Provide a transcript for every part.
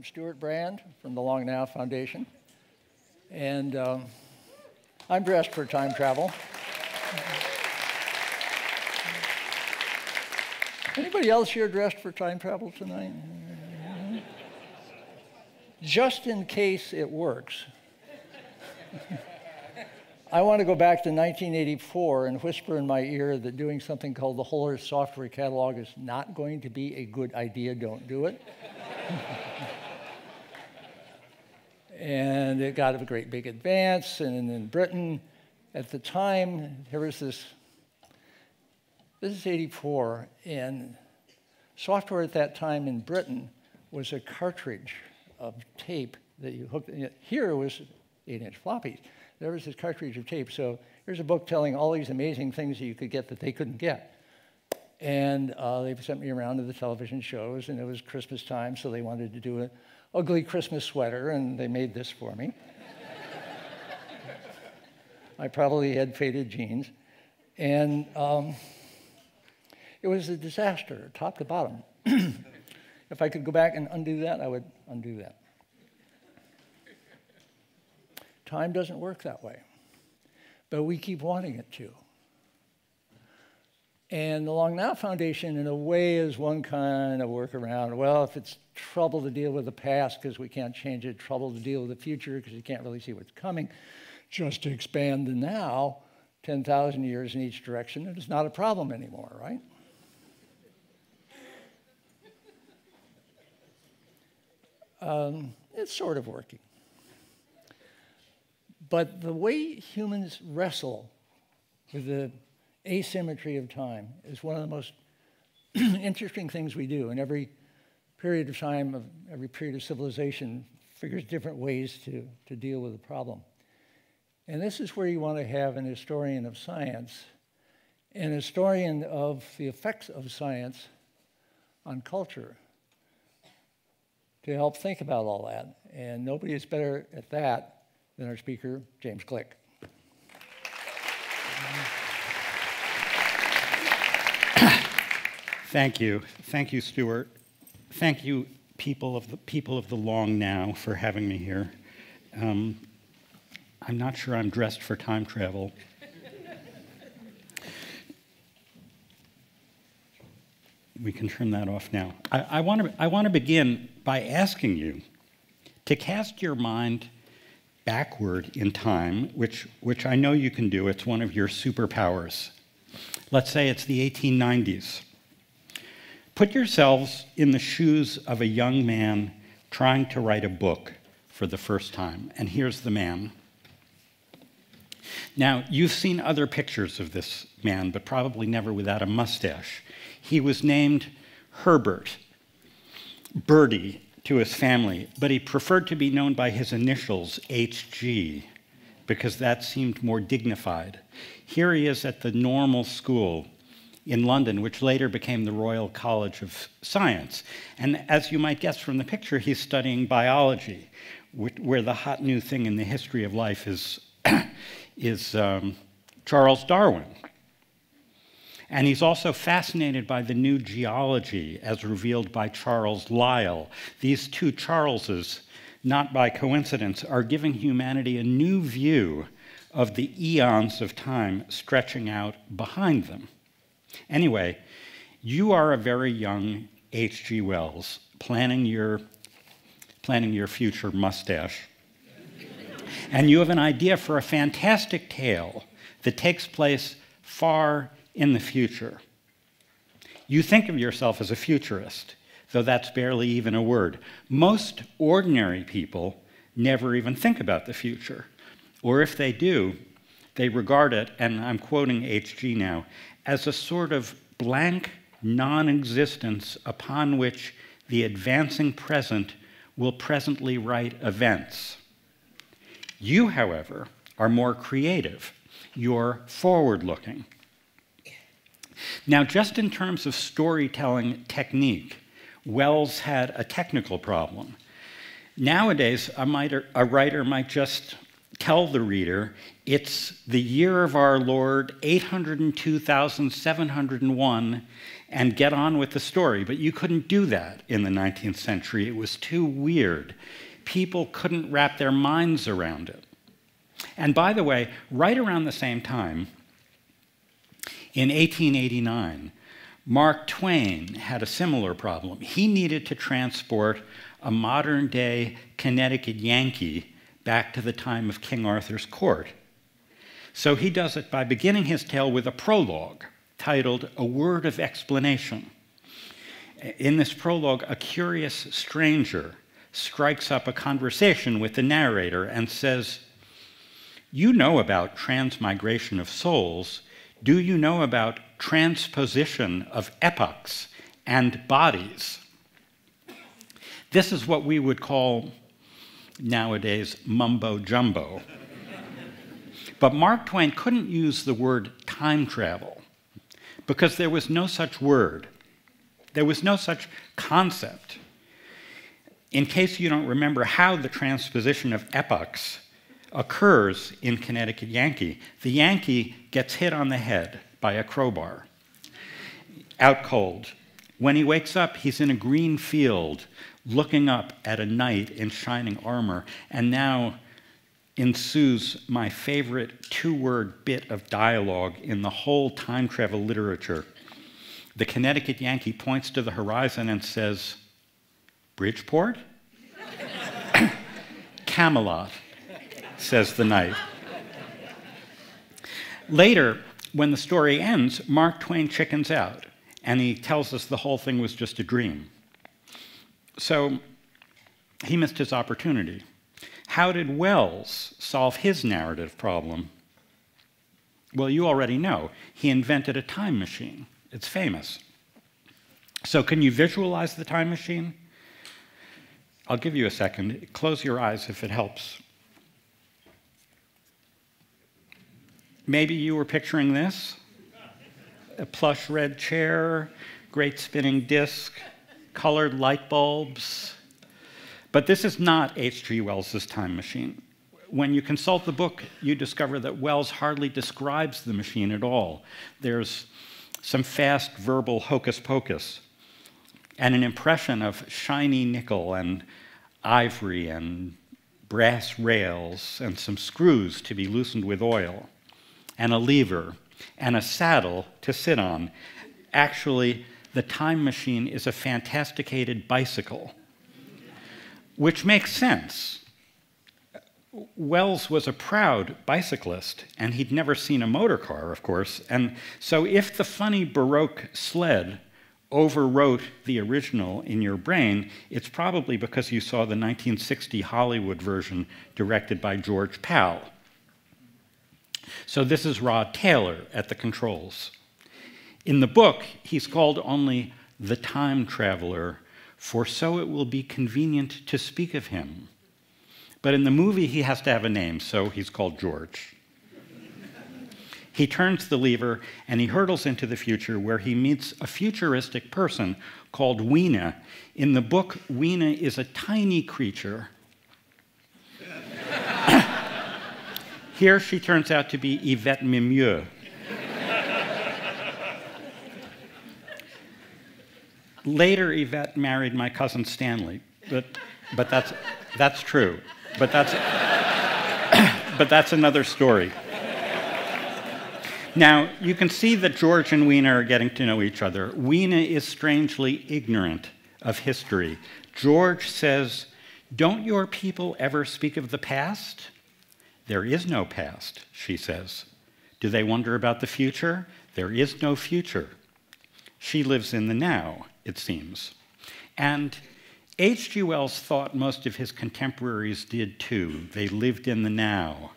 I'm Stewart Brand from the Long Now Foundation. And um, I'm dressed for time travel. Anybody else here dressed for time travel tonight? Just in case it works. I want to go back to 1984 and whisper in my ear that doing something called the Whole Earth Software Catalog is not going to be a good idea. Don't do it. and it got a great big advance. And in Britain, at the time, there was this. This is 84, and software at that time in Britain was a cartridge of tape that you hooked. Here was eight-inch floppies there was this cartridge of tape. So here's a book telling all these amazing things that you could get that they couldn't get. And uh, they sent me around to the television shows, and it was Christmas time, so they wanted to do an ugly Christmas sweater, and they made this for me. I probably had faded jeans. And um, it was a disaster, top to bottom. if I could go back and undo that, I would undo that. Time doesn't work that way, but we keep wanting it to. And the Long Now Foundation, in a way, is one kind of workaround. Well, if it's trouble to deal with the past because we can't change it, trouble to deal with the future because you can't really see what's coming, just to expand the now 10,000 years in each direction, it is not a problem anymore, right? Um, it's sort of working. But the way humans wrestle with the asymmetry of time is one of the most interesting things we do. And every period of time, of every period of civilization, figures different ways to, to deal with the problem. And this is where you want to have an historian of science, an historian of the effects of science on culture to help think about all that. And nobody is better at that than our speaker, James Gleick. Thank you. Thank you, Stewart. Thank you, people of the, people of the long now, for having me here. Um, I'm not sure I'm dressed for time travel. we can turn that off now. I, I want to begin by asking you to cast your mind backward in time, which, which I know you can do, it's one of your superpowers. Let's say it's the 1890s. Put yourselves in the shoes of a young man trying to write a book for the first time. And here's the man. Now, you've seen other pictures of this man, but probably never without a mustache. He was named Herbert, Bertie, to his family, but he preferred to be known by his initials, HG, because that seemed more dignified. Here he is at the normal school in London, which later became the Royal College of Science. And as you might guess from the picture, he's studying biology, where the hot new thing in the history of life is, is um, Charles Darwin. And he's also fascinated by the new geology as revealed by Charles Lyell. These two Charleses, not by coincidence, are giving humanity a new view of the eons of time stretching out behind them. Anyway, you are a very young H.G. Wells, planning your, planning your future mustache. and you have an idea for a fantastic tale that takes place far in the future. You think of yourself as a futurist, though that's barely even a word. Most ordinary people never even think about the future. Or if they do, they regard it, and I'm quoting HG now, as a sort of blank non existence upon which the advancing present will presently write events. You, however, are more creative. You're forward looking. Now, just in terms of storytelling technique, Wells had a technical problem. Nowadays, a, writer might just tell the reader it's the year of our Lord 802,701, and get on with the story. But you couldn't do that in the 19th century. It was too weird. People couldn't wrap their minds around it. And by the way, right around the same time, in 1889, Mark Twain had a similar problem. He needed to transport a modern day Connecticut Yankee back to the time of King Arthur's court. So he does it by beginning his tale with a prologue titled A Word of Explanation. In this prologue, a curious stranger strikes up a conversation with the narrator and says, You know about transmigration of souls. Do you know about transposition of epochs and bodies? This is what we would call nowadays mumbo jumbo. but Mark Twain couldn't use the word time travel because there was no such word, there was no such concept. In case you don't remember how the transposition of epochs occurs in Connecticut Yankee, the Yankee gets hit on the head by a crowbar, out cold. When he wakes up, he's in a green field looking up at a knight in shining armor, and now ensues my favorite two word bit of dialogue in the whole time travel literature. The Connecticut Yankee points to the horizon and says, Bridgeport? Camelot, says the knight. Later, when the story ends, Mark Twain chickens out and he tells us the whole thing was just a dream. So he missed his opportunity. How did Wells solve his narrative problem? Well, you already know. He invented a time machine. It's famous. So, can you visualize the time machine? I'll give you a second. Close your eyes if it helps. Maybe you were picturing this a plush red chair, great spinning disc, colored light bulbs, but this is not H.G. Wells' time machine. When you consult the book, you discover that Wells hardly describes the machine at all. There's some fast verbal hocus pocus and an impression of shiny nickel and ivory and brass rails and some screws to be loosened with oil and a lever and a saddle to sit on. Actually, the time machine is a fantasticated bicycle which makes sense. Wells was a proud bicyclist, and he'd never seen a motor car, of course. And so, if the funny Baroque sled overwrote the original in your brain, it's probably because you saw the 1960 Hollywood version directed by George Pal. So, this is Rod Taylor at the controls. In the book, he's called only the time traveler for so it will be convenient to speak of him. But in the movie, he has to have a name, so he's called George. he turns the lever and he hurtles into the future where he meets a futuristic person called Weena. In the book, Weena is a tiny creature. Here she turns out to be Yvette Mimieux. Later, Yvette married my cousin Stanley, but, but that's, that's true. But that's, but that's another story. Now, you can see that George and Weena are getting to know each other. Weena is strangely ignorant of history. George says, Don't your people ever speak of the past? There is no past, she says. Do they wonder about the future? There is no future. She lives in the now it seems. And H.G. Wells thought most of his contemporaries did too. They lived in the now.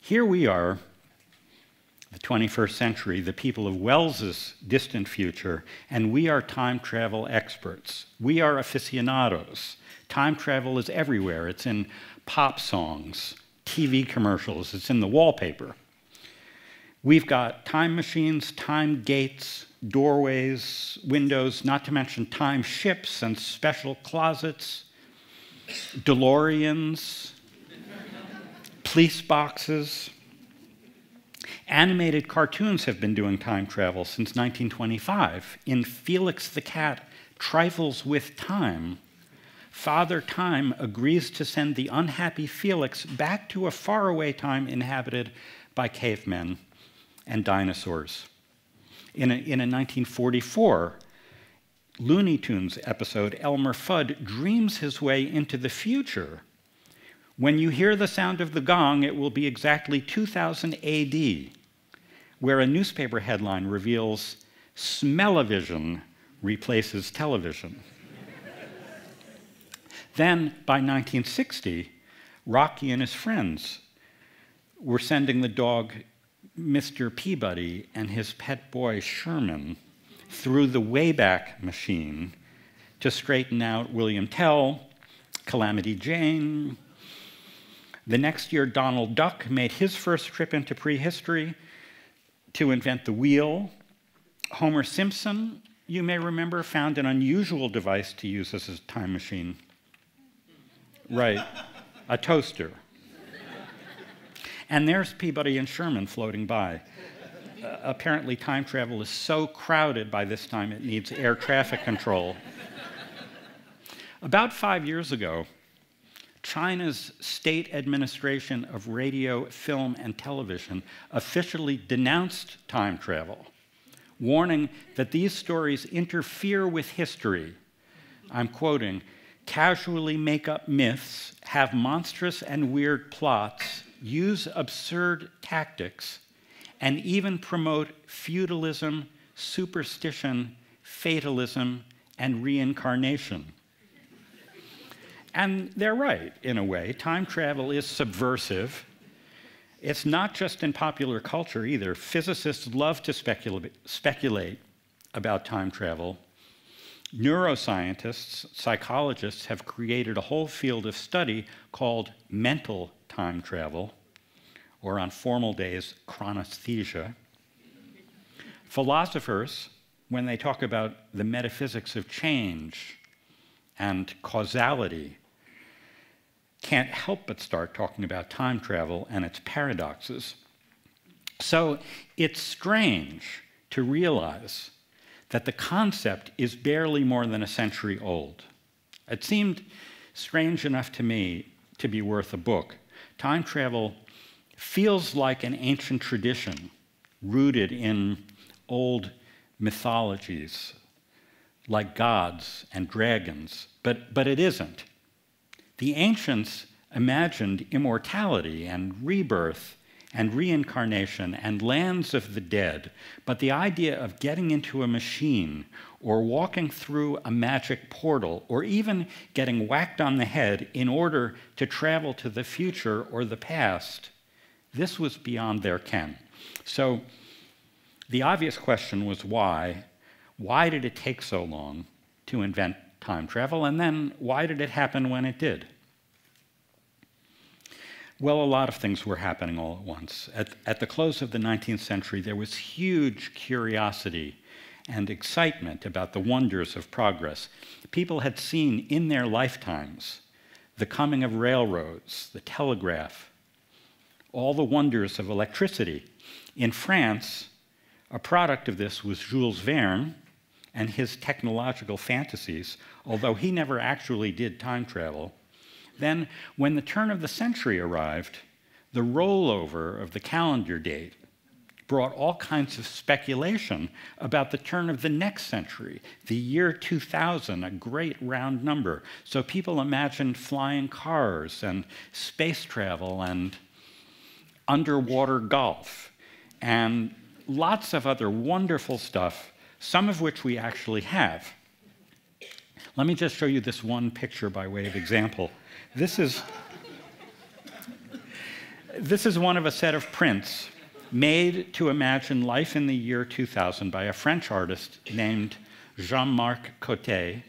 Here we are, the 21st century, the people of Wells's distant future, and we are time travel experts. We are aficionados. Time travel is everywhere. It's in pop songs, TV commercials, it's in the wallpaper. We've got time machines, time gates, doorways, windows, not to mention time ships and special closets, DeLoreans, police boxes. Animated cartoons have been doing time travel since 1925. In Felix the Cat Trifles with Time, Father Time agrees to send the unhappy Felix back to a faraway time inhabited by cavemen and dinosaurs. In a, in a 1944 Looney Tunes episode, Elmer Fudd dreams his way into the future. When you hear the sound of the gong, it will be exactly 2000 AD where a newspaper headline reveals smell-o-vision replaces television. then, by 1960, Rocky and his friends were sending the dog Mr. Peabody and his pet boy Sherman through the Wayback Machine to straighten out William Tell, Calamity Jane. The next year, Donald Duck made his first trip into prehistory to invent the wheel. Homer Simpson, you may remember, found an unusual device to use as a time machine. Right, a toaster. And there's Peabody and Sherman floating by. Uh, apparently, time travel is so crowded by this time it needs air traffic control. About five years ago, China's State Administration of Radio, Film, and Television officially denounced time travel, warning that these stories interfere with history. I'm quoting casually make up myths, have monstrous and weird plots, use absurd tactics, and even promote feudalism, superstition, fatalism, and reincarnation. And they're right, in a way. Time travel is subversive. It's not just in popular culture either. Physicists love to specula- speculate about time travel. Neuroscientists, psychologists have created a whole field of study called mental time travel, or on formal days, chronesthesia. Philosophers, when they talk about the metaphysics of change and causality can't help but start talking about time travel and its paradoxes. So it's strange to realize that the concept is barely more than a century old. It seemed strange enough to me to be worth a book. Time travel feels like an ancient tradition rooted in old mythologies like gods and dragons, but, but it isn't. The ancients imagined immortality and rebirth and reincarnation and lands of the dead, but the idea of getting into a machine or walking through a magic portal or even getting whacked on the head in order to travel to the future or the past, this was beyond their ken. So the obvious question was why? Why did it take so long to invent time travel, and then why did it happen when it did? Well, a lot of things were happening all at once. At, at the close of the 19th century, there was huge curiosity and excitement about the wonders of progress. People had seen in their lifetimes the coming of railroads, the telegraph, all the wonders of electricity. In France, a product of this was Jules Verne, and his technological fantasies, although he never actually did time travel. Then, when the turn of the century arrived, the rollover of the calendar date brought all kinds of speculation about the turn of the next century, the year 2000, a great round number. So people imagined flying cars and space travel and underwater golf and lots of other wonderful stuff some of which we actually have. Let me just show you this one picture by way of example. This is, this is one of a set of prints made to imagine life in the year 2000 by a French artist named Jean Marc Coté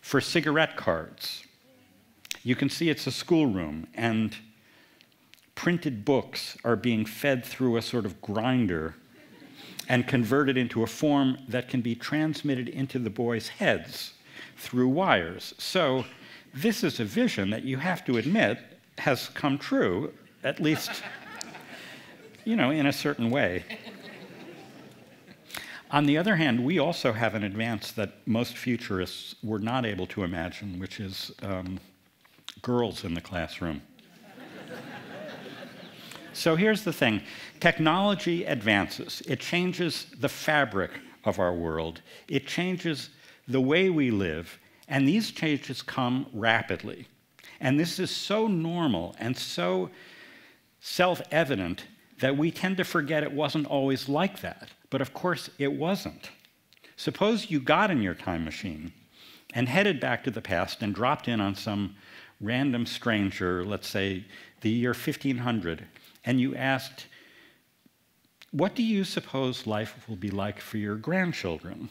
for cigarette cards. You can see it's a schoolroom, and printed books are being fed through a sort of grinder and converted into a form that can be transmitted into the boys' heads through wires. So, this is a vision that you have to admit has come true, at least, you know, in a certain way. On the other hand, we also have an advance that most futurists were not able to imagine, which is um, girls in the classroom. so here's the thing technology advances, it changes the fabric of our world, it changes the way we live, and these changes come rapidly. And this is so normal and so self evident that we tend to forget it wasn't always like that. But of course, it wasn't. Suppose you got in your time machine and headed back to the past and dropped in on some random stranger, let's say the year 1500, and you asked, What do you suppose life will be like for your grandchildren?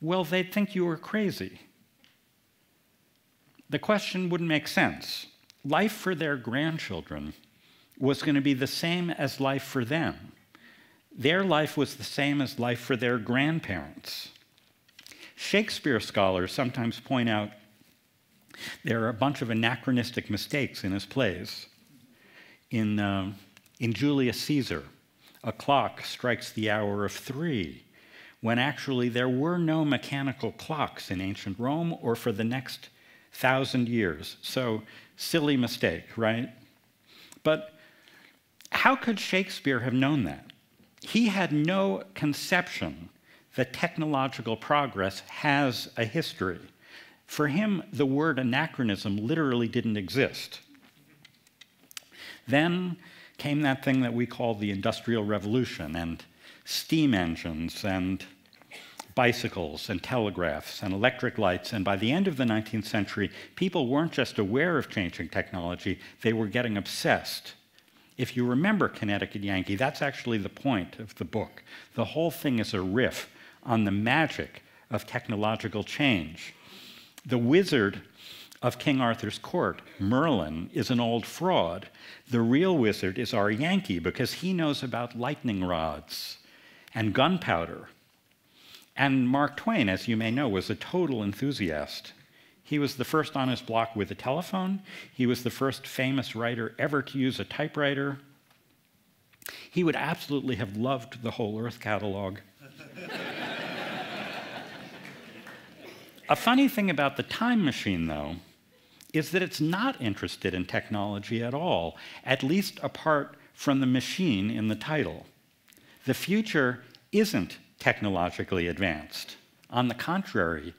Well, they'd think you were crazy. The question wouldn't make sense. Life for their grandchildren was going to be the same as life for them. Their life was the same as life for their grandparents. Shakespeare scholars sometimes point out there are a bunch of anachronistic mistakes in his plays. In, uh, in Julius Caesar, a clock strikes the hour of three, when actually there were no mechanical clocks in ancient Rome or for the next thousand years. So, silly mistake, right? But how could Shakespeare have known that? He had no conception that technological progress has a history. For him, the word anachronism literally didn't exist. Then came that thing that we call the Industrial Revolution and steam engines and bicycles and telegraphs and electric lights. And by the end of the 19th century, people weren't just aware of changing technology, they were getting obsessed. If you remember Connecticut Yankee, that's actually the point of the book. The whole thing is a riff on the magic of technological change. The wizard of King Arthur's court, Merlin, is an old fraud. The real wizard is our Yankee because he knows about lightning rods and gunpowder and Mark Twain, as you may know, was a total enthusiast. He was the first on his block with a telephone. He was the first famous writer ever to use a typewriter. He would absolutely have loved the whole Earth catalog. a funny thing about the time machine, though, is that it's not interested in technology at all, at least apart from the machine in the title. The future isn't technologically advanced. On the contrary,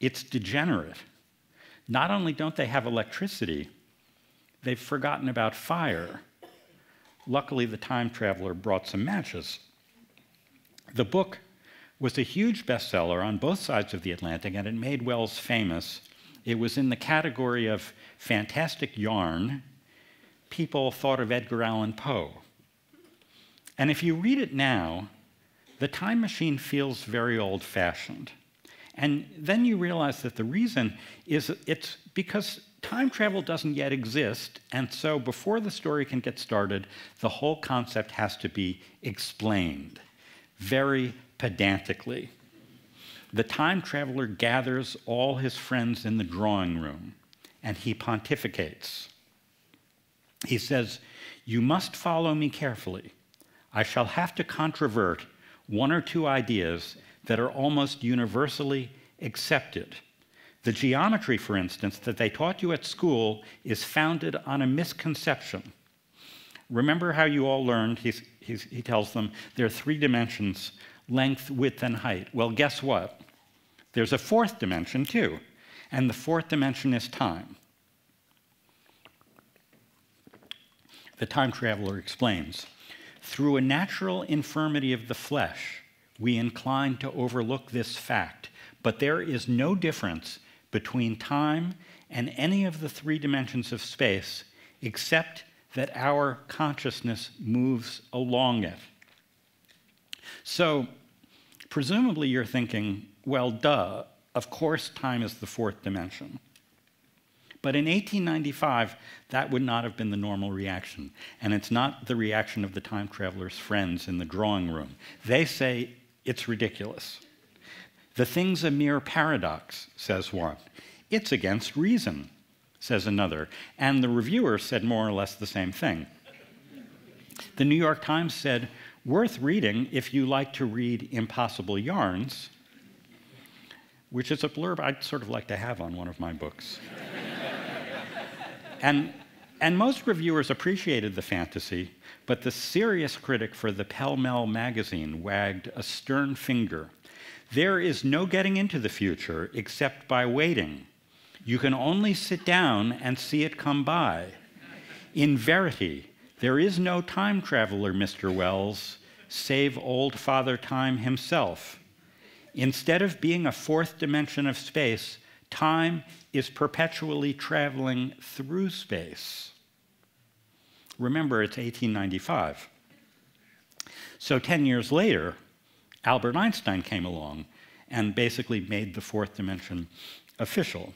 it's degenerate. Not only don't they have electricity, they've forgotten about fire. Luckily, the time traveler brought some matches. The book was a huge bestseller on both sides of the Atlantic, and it made Wells famous. It was in the category of fantastic yarn. People thought of Edgar Allan Poe. And if you read it now, the time machine feels very old fashioned. And then you realize that the reason is it's because time travel doesn't yet exist, and so before the story can get started, the whole concept has to be explained very pedantically. The time traveler gathers all his friends in the drawing room and he pontificates. He says, You must follow me carefully. I shall have to controvert one or two ideas that are almost universally accepted. The geometry, for instance, that they taught you at school is founded on a misconception. Remember how you all learned, he's, he's, he tells them, there are three dimensions length, width, and height. Well, guess what? There's a fourth dimension, too, and the fourth dimension is time. The time traveler explains through a natural infirmity of the flesh, we incline to overlook this fact, but there is no difference between time and any of the three dimensions of space except that our consciousness moves along it. So, presumably, you're thinking, well, duh, of course, time is the fourth dimension. But in 1895, that would not have been the normal reaction. And it's not the reaction of the time traveler's friends in the drawing room. They say it's ridiculous. The thing's a mere paradox, says one. It's against reason, says another. And the reviewer said more or less the same thing. The New York Times said, worth reading if you like to read impossible yarns, which is a blurb I'd sort of like to have on one of my books. And, and most reviewers appreciated the fantasy, but the serious critic for the Pall Mall magazine wagged a stern finger. There is no getting into the future except by waiting. You can only sit down and see it come by. In verity, there is no time traveler, Mr. Wells, save old Father Time himself. Instead of being a fourth dimension of space, time is perpetually traveling through space. Remember, it's 1895. So 10 years later, Albert Einstein came along and basically made the fourth dimension official.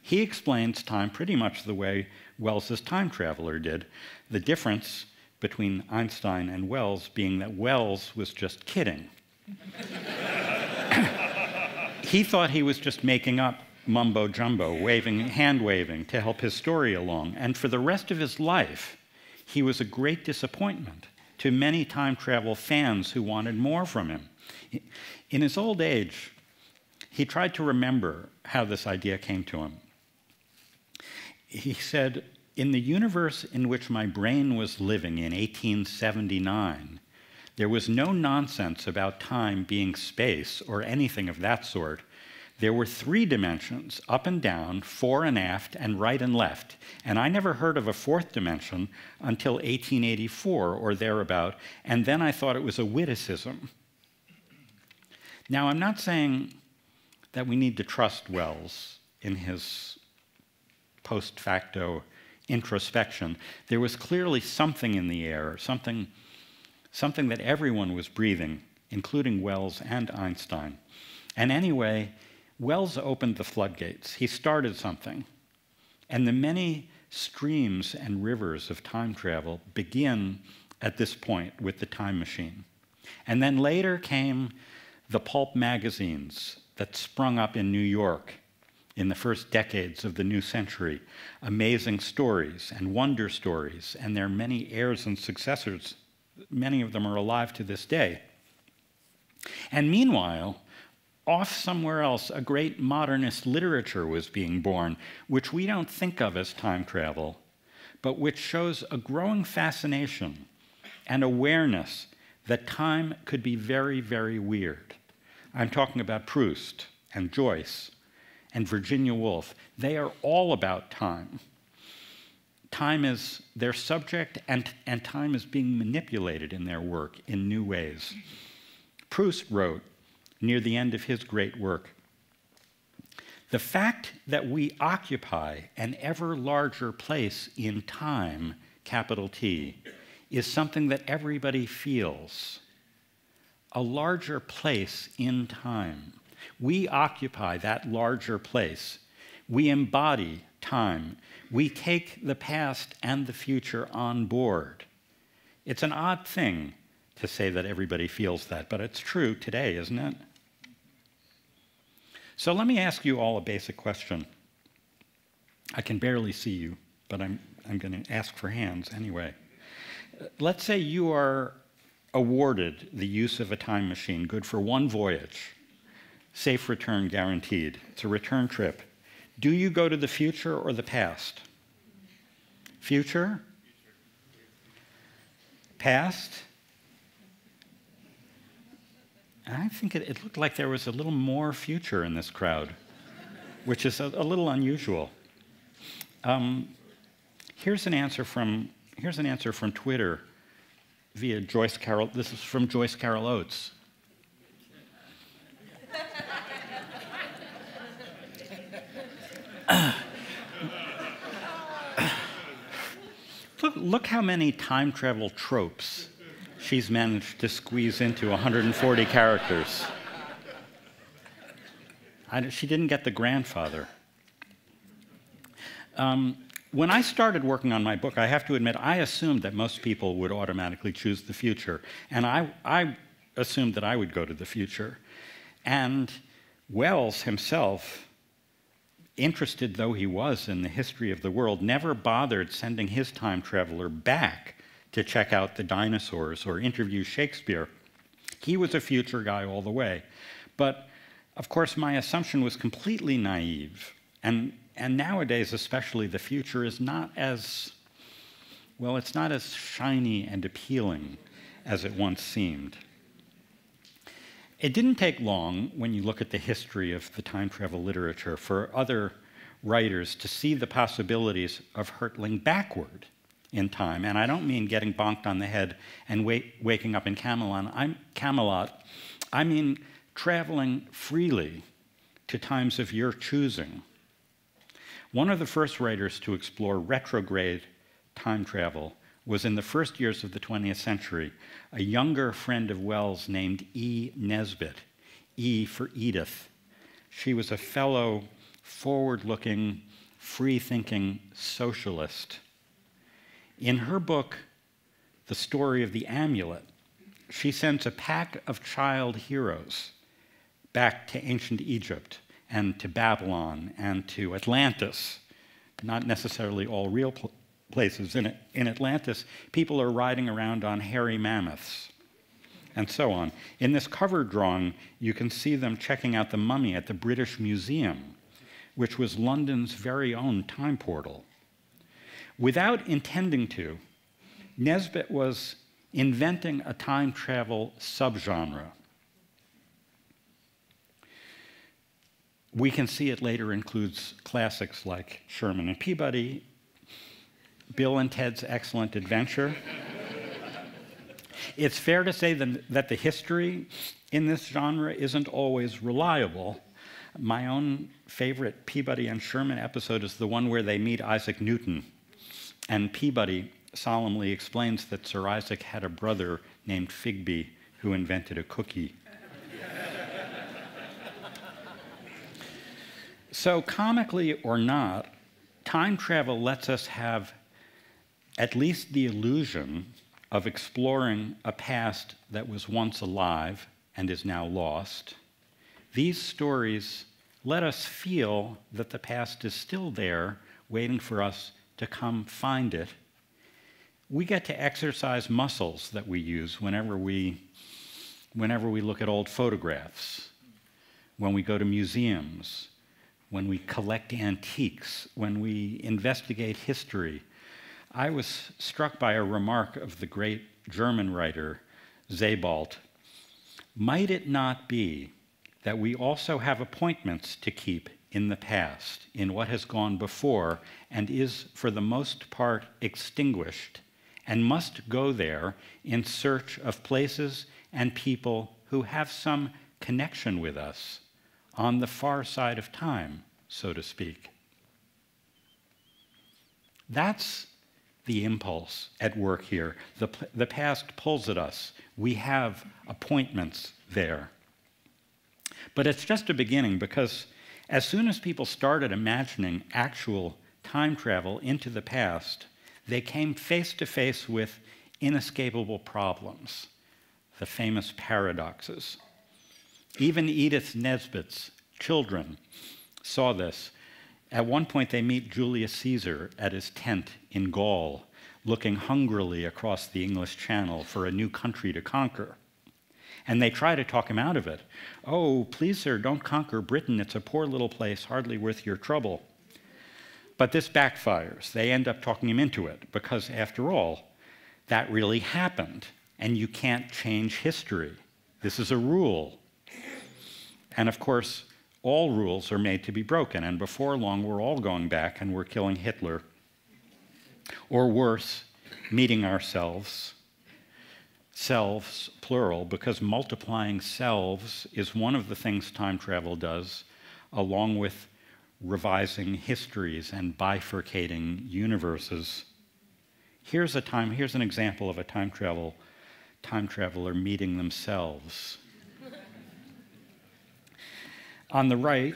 He explains time pretty much the way Wells's time traveler did. The difference between Einstein and Wells being that Wells was just kidding. he thought he was just making up mumbo jumbo, waving, hand waving to help his story along. And for the rest of his life, he was a great disappointment to many time travel fans who wanted more from him. In his old age, he tried to remember how this idea came to him. He said, In the universe in which my brain was living in 1879, there was no nonsense about time being space or anything of that sort. There were three dimensions up and down, fore and aft, and right and left. And I never heard of a fourth dimension until 1884 or thereabout, and then I thought it was a witticism. Now, I'm not saying that we need to trust Wells in his post facto introspection. There was clearly something in the air, something, something that everyone was breathing, including Wells and Einstein. And anyway, Wells opened the floodgates. He started something. And the many streams and rivers of time travel begin at this point with the time machine. And then later came the pulp magazines that sprung up in New York in the first decades of the new century, amazing stories and wonder stories, and their many heirs and successors. Many of them are alive to this day. And meanwhile, off somewhere else, a great modernist literature was being born, which we don't think of as time travel, but which shows a growing fascination and awareness that time could be very, very weird. I'm talking about Proust and Joyce and Virginia Woolf. They are all about time. Time is their subject, and, and time is being manipulated in their work in new ways. Proust wrote, near the end of his great work. The fact that we occupy an ever larger place in time, capital T, is something that everybody feels. A larger place in time. We occupy that larger place. We embody time. We take the past and the future on board. It's an odd thing to say that everybody feels that, but it's true today, isn't it? So let me ask you all a basic question. I can barely see you, but I'm, I'm going to ask for hands anyway. Let's say you are awarded the use of a time machine, good for one voyage, safe return guaranteed. It's a return trip. Do you go to the future or the past? Future? Past? I think it, it, looked like there was a little more future in this crowd, which is a, a little unusual. Um, here's an answer from here's an answer from Twitter via Joyce Carol. This is from Joyce Carol Oates. look, look how many time travel tropes she's managed to squeeze into 140 characters. I, she didn't get the grandfather. Um, when I started working on my book, I have to admit, I assumed that most people would automatically choose the future. And I, I assumed that I would go to the future. And Wells himself, interested though he was in the history of the world, never bothered sending his time traveler back to check out the dinosaurs or interview Shakespeare. He was a future guy all the way. But of course, my assumption was completely naive. And, and nowadays, especially, the future is not as, well, it's not as shiny and appealing as it once seemed. It didn't take long, when you look at the history of the time travel literature, for other writers to see the possibilities of hurtling backward in time. And I don't mean getting bonked on the head and waking up in Camelot. I'm, Camelot. I mean traveling freely to times of your choosing. One of the first writers to explore retrograde time travel was in the first years of the 20th century, a younger friend of Wells named E. Nesbit, E for Edith. She was a fellow, forward looking, free thinking socialist. In her book, The Story of the Amulet, she sends a pack of child heroes back to ancient Egypt and to Babylon and to Atlantis, not necessarily all real pl- places. In, in Atlantis, people are riding around on hairy mammoths and so on. In this cover drawing, you can see them checking out the mummy at the British Museum, which was London's very own time portal. Without intending to, Nesbit was inventing a time travel subgenre We can see it later includes classics like Sherman and Peabody, Bill and Ted's Excellent Adventure. it's fair to say that the history in this genre isn't always reliable. My own favorite Peabody and Sherman episode is the one where they meet Isaac Newton. And Peabody solemnly explains that Sir Isaac had a brother named Figby who invented a cookie. So, comically or not, time travel lets us have at least the illusion of exploring a past that was once alive and is now lost. These stories let us feel that the past is still there, waiting for us to come find it. We get to exercise muscles that we use whenever we, whenever we look at old photographs, when we go to museums, when we collect antiques, when we investigate history. I was struck by a remark of the great German writer Sebald. Might it not be that we also have appointments to keep in the past, in what has gone before, and is for the most part extinguished, and must go there in search of places and people who have some connection with us? on the far side of time, so to speak. That's the impulse at work here. The, the past pulls at us. We have appointments there. But it's just a beginning because as soon as people started imagining actual time travel into the past, they came face to face with inescapable problems, the famous paradoxes. Even Edith Nesbit's children saw this. At one point, they meet Julius Caesar at his tent in Gaul, looking hungrily across the English Channel for a new country to conquer. And they try to talk him out of it. Oh, please, sir, don't conquer Britain. It's a poor little place, hardly worth your trouble. But this backfires. They end up talking him into it because, after all, that really happened. And you can't change history. This is a rule. And of course, all rules are made to be broken, and before long, we're all going back and we're killing Hitler. Or worse, meeting ourselves, selves, plural, because multiplying selves is one of the things time travel does, along with revising histories and bifurcating universes. Here's a time, here's an example of a time travel time traveler meeting themselves. On the right,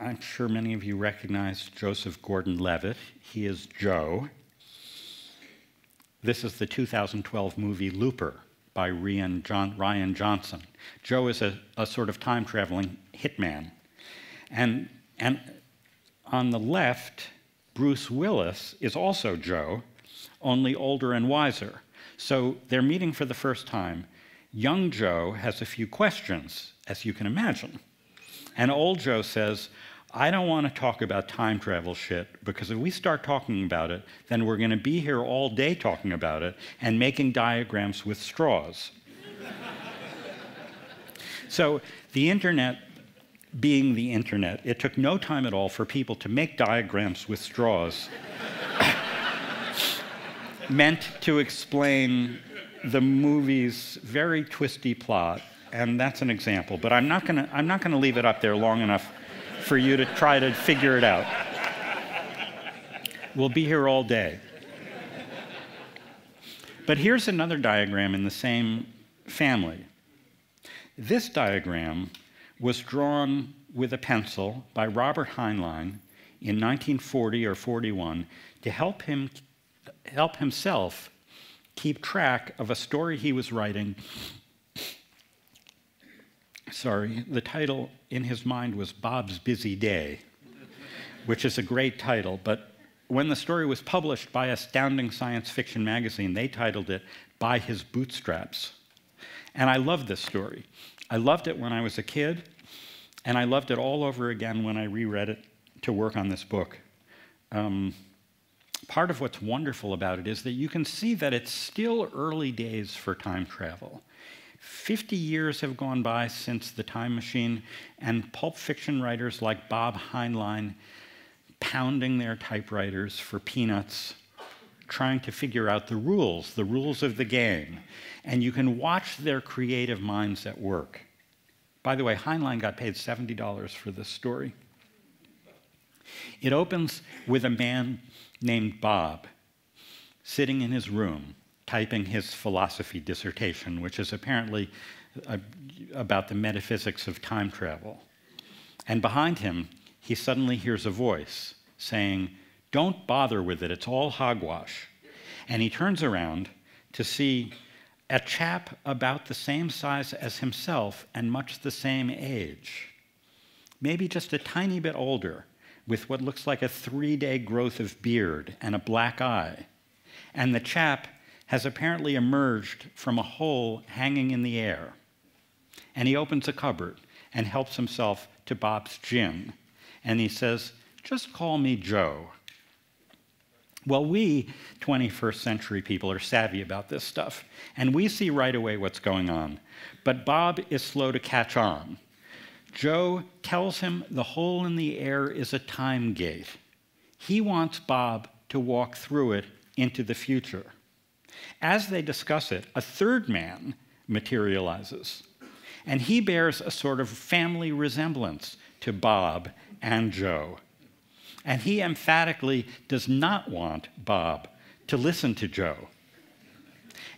I'm sure many of you recognize Joseph Gordon Levitt. He is Joe. This is the 2012 movie Looper by Ryan, John, Rian Johnson. Joe is a, a sort of time traveling hitman. And, and on the left, Bruce Willis is also Joe, only older and wiser. So they're meeting for the first time. Young Joe has a few questions, as you can imagine. And old Joe says, I don't want to talk about time travel shit because if we start talking about it, then we're going to be here all day talking about it and making diagrams with straws. so the internet being the internet, it took no time at all for people to make diagrams with straws meant to explain the movie's very twisty plot. And that's an example. But I'm not going to leave it up there long enough for you to try to figure it out. We'll be here all day. But here's another diagram in the same family. This diagram was drawn with a pencil by Robert Heinlein in 1940 or 41 to help him help himself keep track of a story he was writing sorry, the title in his mind was Bob's Busy Day, which is a great title, but when the story was published by Astounding Science Fiction magazine, they titled it By His Bootstraps. And I love this story. I loved it when I was a kid, and I loved it all over again when I reread it to work on this book. Um, part of what's wonderful about it is that you can see that it's still early days for time travel. 50 years have gone by since The Time Machine, and pulp fiction writers like Bob Heinlein pounding their typewriters for peanuts, trying to figure out the rules, the rules of the game. And you can watch their creative minds at work. By the way, Heinlein got paid $70 for this story. It opens with a man named Bob sitting in his room typing his philosophy dissertation, which is apparently uh, about the metaphysics of time travel. And behind him, he suddenly hears a voice saying, Don't bother with it, it's all hogwash. And he turns around to see a chap about the same size as himself and much the same age, maybe just a tiny bit older, with what looks like a three day growth of beard and a black eye. And the chap has apparently emerged from a hole hanging in the air. And he opens a cupboard and helps himself to Bob's gin. And he says, Just call me Joe. Well, we 21st century people are savvy about this stuff, and we see right away what's going on. But Bob is slow to catch on. Joe tells him the hole in the air is a time gate. He wants Bob to walk through it into the future. As they discuss it, a third man materializes, and he bears a sort of family resemblance to Bob and Joe. And he emphatically does not want Bob to listen to Joe.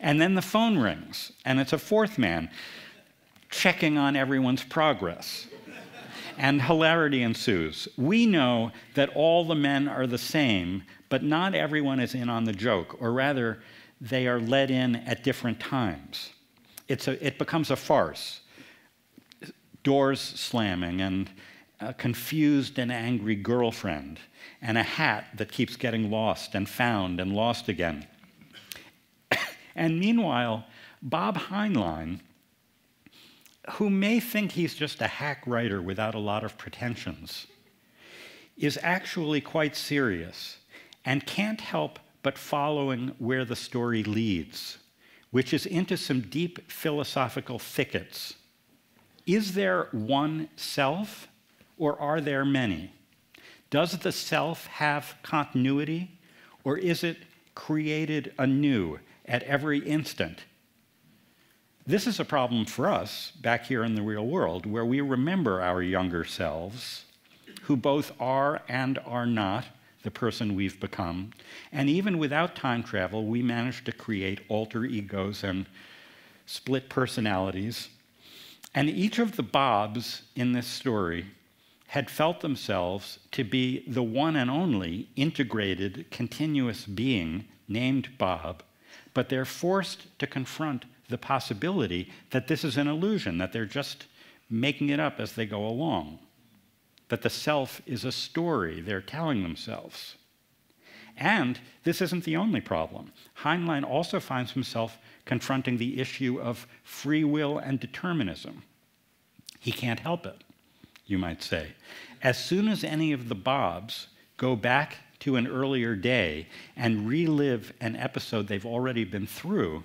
And then the phone rings, and it's a fourth man checking on everyone's progress. And hilarity ensues. We know that all the men are the same, but not everyone is in on the joke, or rather, they are let in at different times. It's a, it becomes a farce. Doors slamming, and a confused and angry girlfriend, and a hat that keeps getting lost and found and lost again. and meanwhile, Bob Heinlein, who may think he's just a hack writer without a lot of pretensions, is actually quite serious and can't help but following where the story leads, which is into some deep philosophical thickets. Is there one self, or are there many? Does the self have continuity, or is it created anew at every instant? This is a problem for us back here in the real world, where we remember our younger selves, who both are and are not the person we've become. And even without time travel, we managed to create alter egos and split personalities. And each of the Bobs in this story had felt themselves to be the one and only integrated, continuous being named Bob, but they're forced to confront the possibility that this is an illusion, that they're just making it up as they go along that the self is a story they're telling themselves. And this isn't the only problem. Heinlein also finds himself confronting the issue of free will and determinism. He can't help it, you might say. As soon as any of the Bobs go back to an earlier day and relive an episode they've already been through,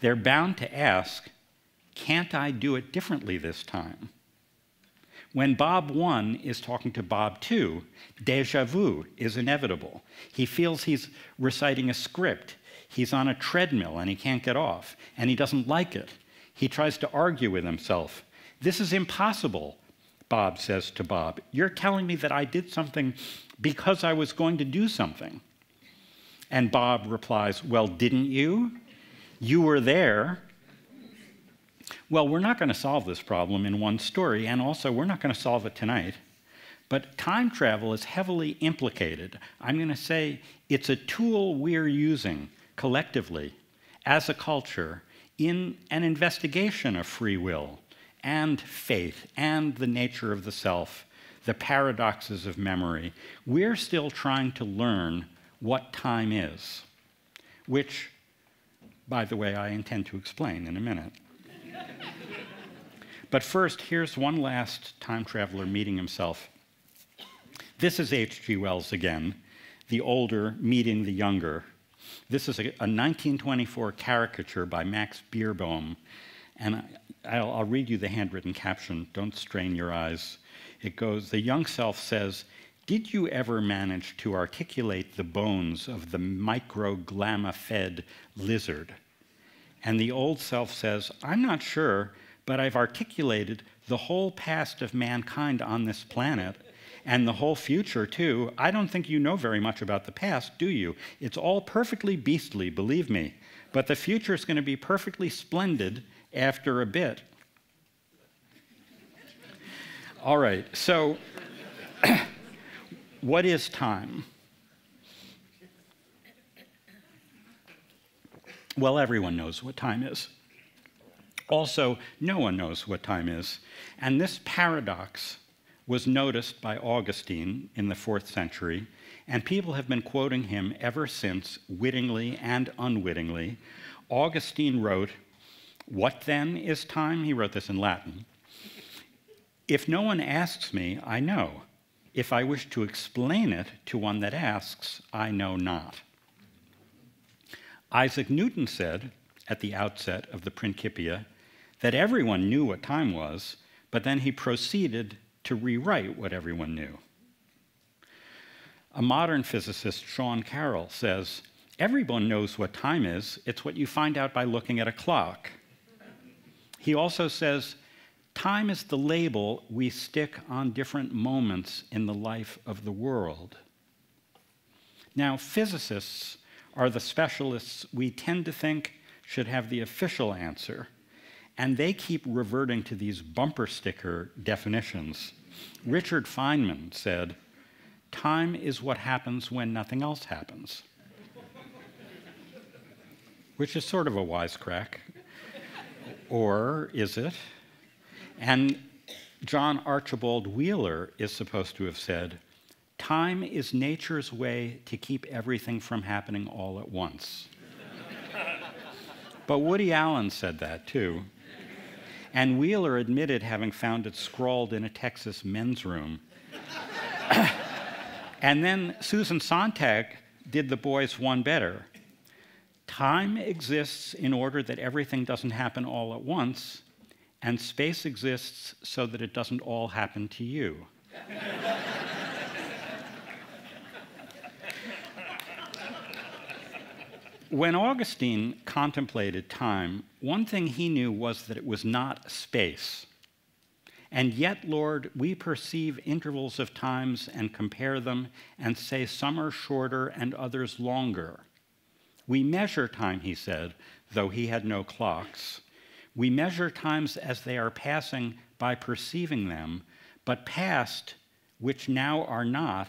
they're bound to ask, Can't I do it differently this time? When Bob 1 is talking to Bob 2, deja vu is inevitable. He feels he's reciting a script. He's on a treadmill and he can't get off, and he doesn't like it. He tries to argue with himself. This is impossible, Bob says to Bob. You're telling me that I did something because I was going to do something. And Bob replies, Well, didn't you? You were there. Well, we're not going to solve this problem in one story, and also we're not going to solve it tonight. But time travel is heavily implicated. I'm going to say it's a tool we're using collectively as a culture in an investigation of free will and faith and the nature of the self, the paradoxes of memory. We're still trying to learn what time is, which, by the way, I intend to explain in a minute. But first, here's one last time traveler meeting himself. This is H.G. Wells again, the older meeting the younger. This is a, a 1924 caricature by Max Beerbohm, and I, will read you the handwritten caption. Don't strain your eyes. It goes The young self says, Did you ever manage to articulate the bones of the microglamma fed lizard? And the old self says, I'm not sure but I've articulated the whole past of mankind on this planet and the whole future, too. I don't think you know very much about the past, do you? It's all perfectly beastly, believe me. But the future is going to be perfectly splendid after a bit. All right, so what is time? Well, everyone knows what time is. Also, no one knows what time is. And this paradox was noticed by Augustine in the fourth century, and people have been quoting him ever since, wittingly and unwittingly. Augustine wrote, What then is time? He wrote this in Latin. If no one asks me, I know. If I wish to explain it to one that asks, I know not. Isaac Newton said at the outset of the Principia that everyone knew what time was, but then he proceeded to rewrite what everyone knew. A modern physicist, Sean Carroll, says everyone knows what time is, it's what you find out by looking at a clock. He also says time is the label we stick on different moments in the life of the world. Now, physicists are the specialists we tend to think should have the official answer and they keep reverting to these bumper sticker definitions. Richard Feynman said, Time is what happens when nothing else happens. Which is sort of a wisecrack. or is it? And John Archibald Wheeler is supposed to have said, Time is nature's way to keep everything from happening all at once. but Woody Allen said that too. And Wheeler admitted having found it scrawled in a Texas men's room. and then Susan Sontag did the boys one better. Time exists in order that everything doesn't happen all at once, and space exists so that it doesn't all happen to you. When Augustine contemplated time, one thing he knew was that it was not space. And yet, Lord, we perceive intervals of times and compare them and say some are shorter and others longer. We measure time, he said, though he had no clocks. We measure times as they are passing by perceiving them, but past, which now are not,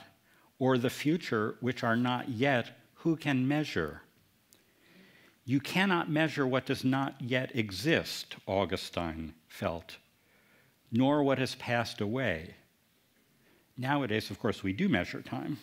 or the future, which are not yet, who can measure? You cannot measure what does not yet exist, Augustine felt, nor what has passed away. Nowadays, of course, we do measure time.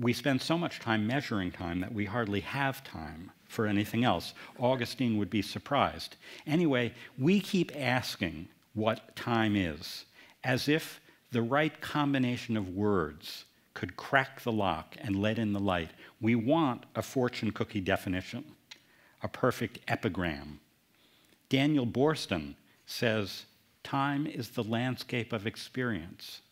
we spend so much time measuring time that we hardly have time for anything else. Augustine would be surprised. Anyway, we keep asking what time is, as if the right combination of words could crack the lock and let in the light. We want a fortune cookie definition, a perfect epigram. Daniel Boorstin says, Time is the landscape of experience.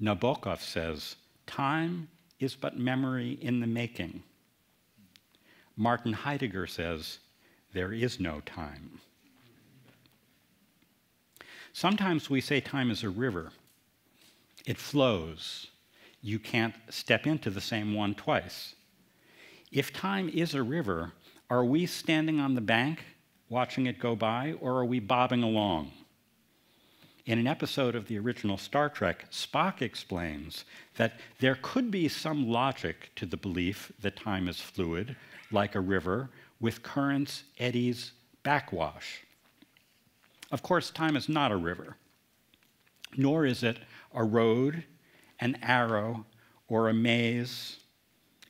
Nabokov says, Time is but memory in the making. Martin Heidegger says, There is no time. Sometimes we say time is a river. It flows. You can't step into the same one twice. If time is a river, are we standing on the bank watching it go by, or are we bobbing along? In an episode of the original Star Trek, Spock explains that there could be some logic to the belief that time is fluid, like a river, with currents, eddies, backwash. Of course, time is not a river, nor is it a road, an arrow, or a maze,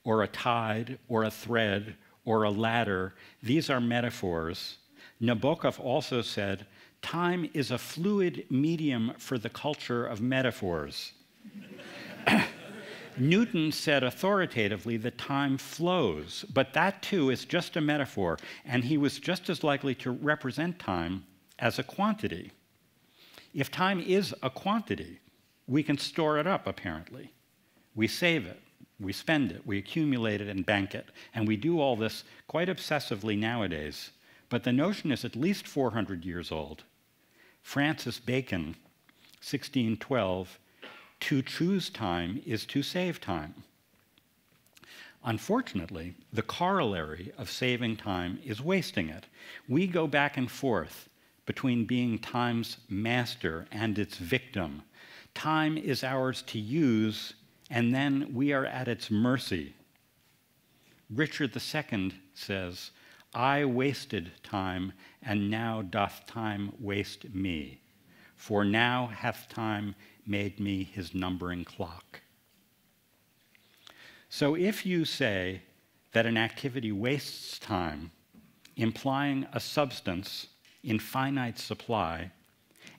or a tide, or a thread, or a ladder. These are metaphors. Nabokov also said, Time is a fluid medium for the culture of metaphors. Newton said authoritatively that time flows, but that too is just a metaphor, and he was just as likely to represent time as a quantity. If time is a quantity, we can store it up, apparently. We save it, we spend it, we accumulate it and bank it. And we do all this quite obsessively nowadays. But the notion is at least 400 years old. Francis Bacon, 1612, to choose time is to save time. Unfortunately, the corollary of saving time is wasting it. We go back and forth between being time's master and its victim. Time is ours to use, and then we are at its mercy. Richard II says, I wasted time, and now doth time waste me. For now hath time made me his numbering clock. So if you say that an activity wastes time, implying a substance in finite supply,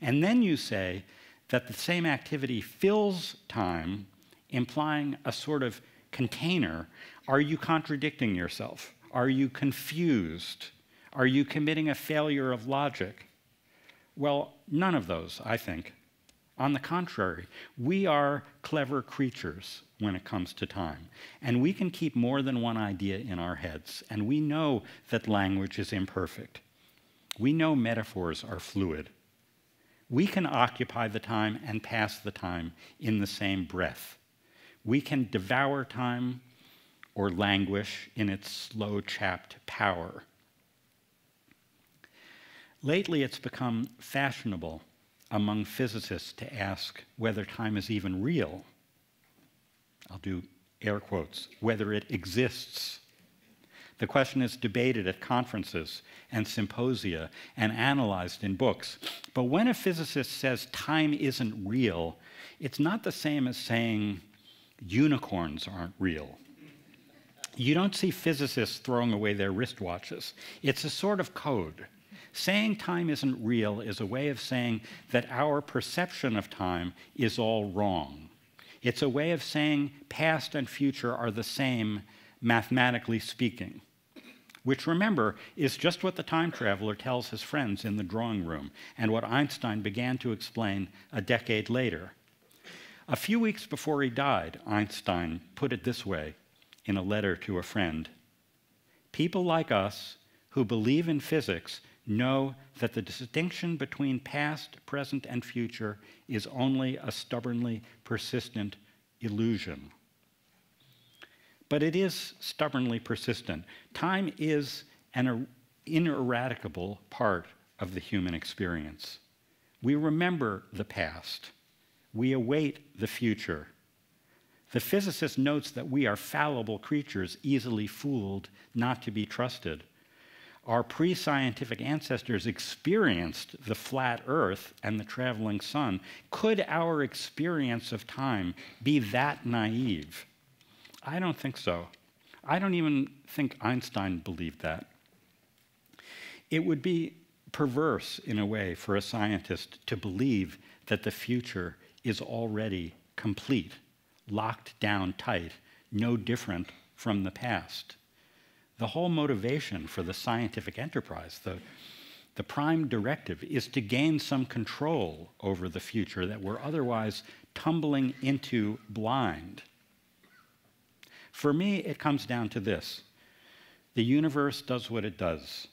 and then you say that the same activity fills time, implying a sort of container, are you contradicting yourself? Are you confused? Are you committing a failure of logic? Well, none of those, I think. On the contrary, we are clever creatures when it comes to time. And we can keep more than one idea in our heads. And we know that language is imperfect. We know metaphors are fluid. We can occupy the time and pass the time in the same breath. We can devour time or languish in its slow chapped power. Lately, it's become fashionable among physicists to ask whether time is even real. I'll do air quotes, whether it exists. The question is debated at conferences and symposia and analyzed in books. But when a physicist says time isn't real, it's not the same as saying unicorns aren't real. You don't see physicists throwing away their wristwatches. It's a sort of code. Saying time isn't real is a way of saying that our perception of time is all wrong. It's a way of saying past and future are the same, mathematically speaking which remember is just what the time traveler tells his friends in the drawing room and what Einstein began to explain a decade later. A few weeks before he died, Einstein put it this way in a letter to a friend People like us who believe in physics know that the distinction between past, present, and future is only a stubbornly persistent illusion but it is stubbornly persistent. Time is an ineradicable part of the human experience. We remember the past, we await the future. The physicist notes that we are fallible creatures, easily fooled, not to be trusted. Our pre scientific ancestors experienced the flat earth and the traveling sun. Could our experience of time be that naive? I don't think so. I don't even think Einstein believed that. It would be perverse, in a way, for a scientist to believe that the future is already complete, locked down tight, no different from the past. The whole motivation for the scientific enterprise, the, the prime directive, is to gain some control over the future that we're otherwise tumbling into blind. For me, it comes down to this the universe does what it does.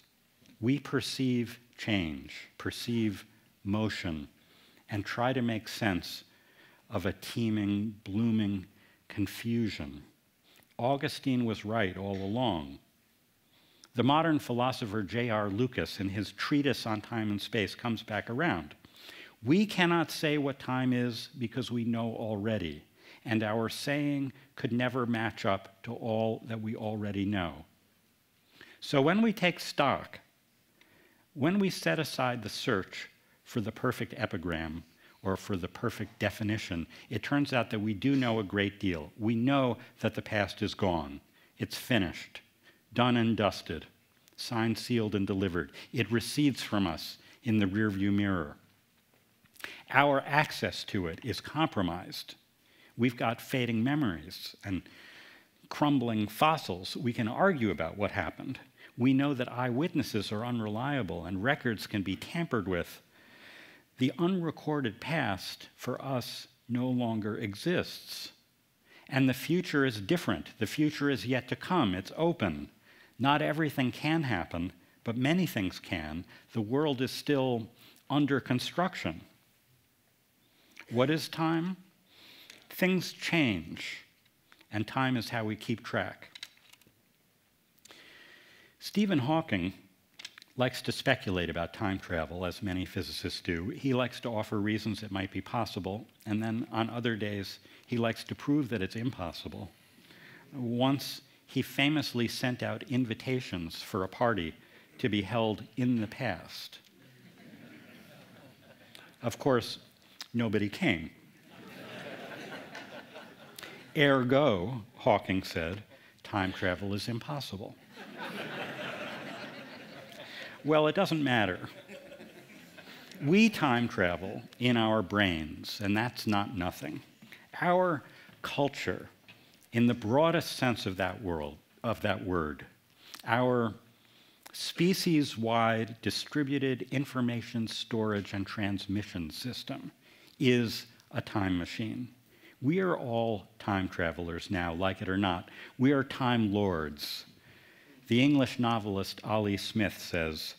We perceive change, perceive motion, and try to make sense of a teeming, blooming confusion. Augustine was right all along. The modern philosopher J.R. Lucas, in his treatise on time and space, comes back around. We cannot say what time is because we know already, and our saying could never match up to all that we already know. So when we take stock, when we set aside the search for the perfect epigram or for the perfect definition, it turns out that we do know a great deal. We know that the past is gone, it's finished, done and dusted, signed, sealed, and delivered. It recedes from us in the rearview mirror. Our access to it is compromised. We've got fading memories and crumbling fossils. We can argue about what happened. We know that eyewitnesses are unreliable and records can be tampered with the unrecorded past for us no longer exists. And the future is different. The future is yet to come, it's open. Not everything can happen, but many things can. The world is still under construction. What is time? Things change, and time is how we keep track. Stephen Hawking likes to speculate about time travel, as many physicists do. He likes to offer reasons it might be possible, and then on other days, he likes to prove that it's impossible. Once, he famously sent out invitations for a party to be held in the past. Of course, nobody came. Ergo, Hawking said, time travel is impossible. Well, it doesn't matter. We time travel in our brains, and that's not nothing. Our culture, in the broadest sense of that world, of that word, our species-wide distributed information storage and transmission system is a time machine. We are all time travelers now, like it or not. We are time lords. The English novelist Ali Smith says,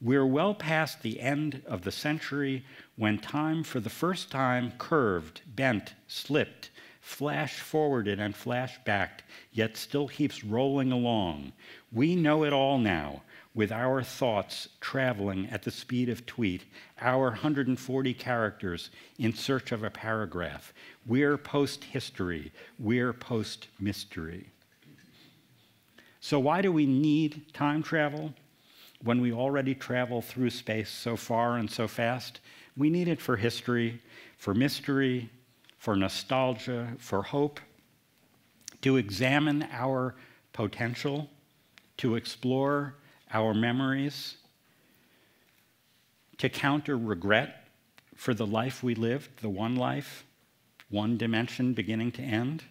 We're well past the end of the century when time for the first time curved, bent, slipped, flash forwarded, and flash backed, yet still keeps rolling along. We know it all now, with our thoughts traveling at the speed of tweet, our 140 characters in search of a paragraph. We're post history, we're post mystery. So, why do we need time travel when we already travel through space so far and so fast? We need it for history, for mystery, for nostalgia, for hope, to examine our potential, to explore our memories, to counter regret for the life we lived, the one life, one dimension beginning to end.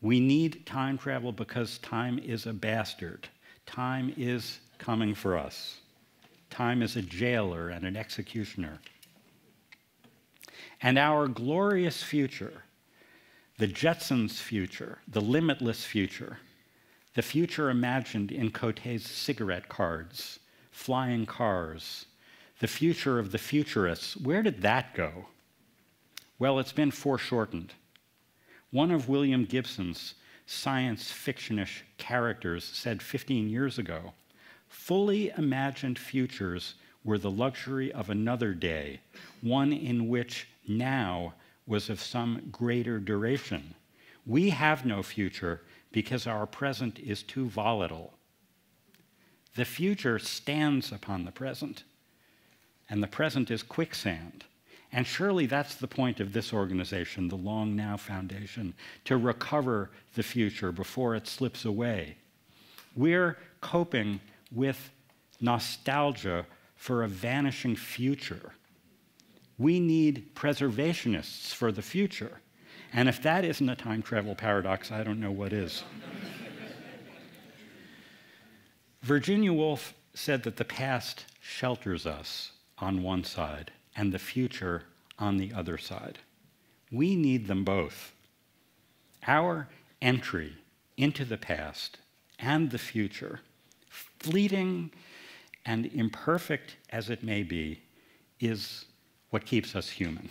We need time travel because time is a bastard. Time is coming for us. Time is a jailer and an executioner. And our glorious future, the Jetsons' future, the limitless future, the future imagined in Cote's cigarette cards, flying cars, the future of the futurists, where did that go? Well, it's been foreshortened. One of William Gibson's science fictionish characters said 15 years ago fully imagined futures were the luxury of another day, one in which now was of some greater duration. We have no future because our present is too volatile. The future stands upon the present, and the present is quicksand. And surely that's the point of this organization, the Long Now Foundation, to recover the future before it slips away. We're coping with nostalgia for a vanishing future. We need preservationists for the future. And if that isn't a time travel paradox, I don't know what is. Virginia Woolf said that the past shelters us on one side and the future on the other side. We need them both. Our entry into the past and the future, fleeting and imperfect as it may be, is what keeps us human.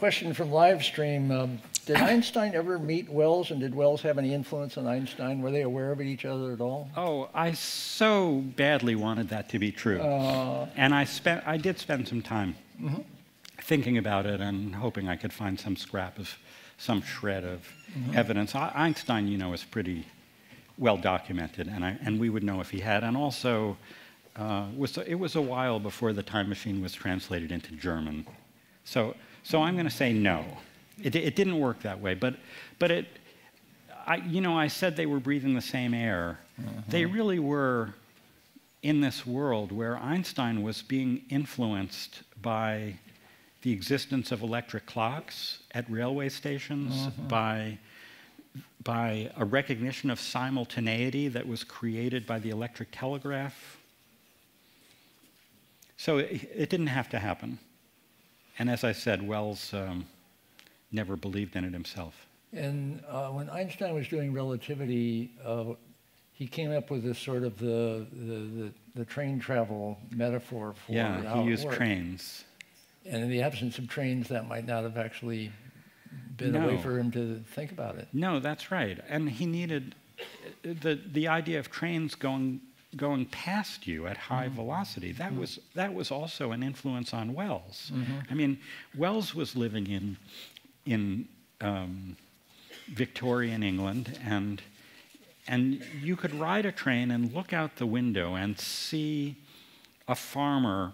question from live stream. Um, did Einstein ever meet Wells, and did Wells have any influence on Einstein? Were they aware of each other at all? Oh, I so badly wanted that to be true. Uh, and I, spent, I did spend some time Mhm. thinking about it and hoping I could find some scrap of some shred of evidence. I, Einstein, you know, is pretty well documented, and, I, and we would know if he had. And also, uh, was, it was a while before the time machine was translated into German. So, so I'm going to say no. It, it didn't work that way, but, but it, I, you know, I said they were breathing the same air. Mm-hmm. They really were in this world where Einstein was being influenced by the existence of electric clocks at railway stations, mm-hmm. by, by a recognition of simultaneity that was created by the electric telegraph. So it, it didn't have to happen. And as I said, Wells um, never believed in it himself. And uh, when Einstein was doing relativity, uh, he came up with this sort of the, the, the, the train travel metaphor for how Yeah, he used worked. trains. And in the absence of trains, that might not have actually been a way for him to think about it. No, that's right. And he needed the the idea of trains going going past you at high mm-hmm. velocity. That mm-hmm. was that was also an influence on Wells. Mm-hmm. I mean, Wells was living in in um, Victorian England, and and you could ride a train and look out the window and see a farmer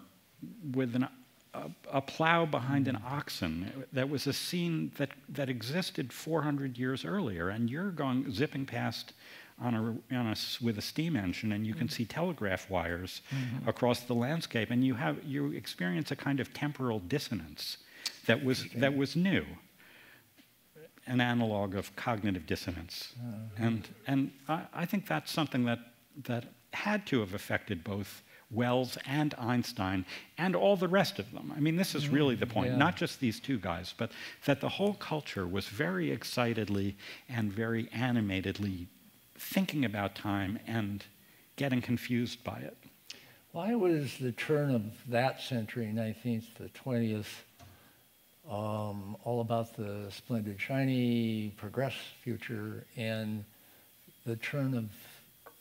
with an, a, a plow behind an oxen. That was a scene that, that existed 400 years earlier, and you're going zipping past on a, on a with a steam engine, and you can mm-hmm. see telegraph wires mm-hmm. across the landscape, and you have you experience a kind of temporal dissonance that was that was new an analog of cognitive dissonance. Mm-hmm. And, and I, I think that's something that, that had to have affected both Wells and Einstein and all the rest of them. I mean, this is really the point, yeah. not just these two guys, but that the whole culture was very excitedly and very animatedly thinking about time and getting confused by it. Why was the turn of that century, 19th to 20th, um, all about the splendid, shiny, progress future, and the turn of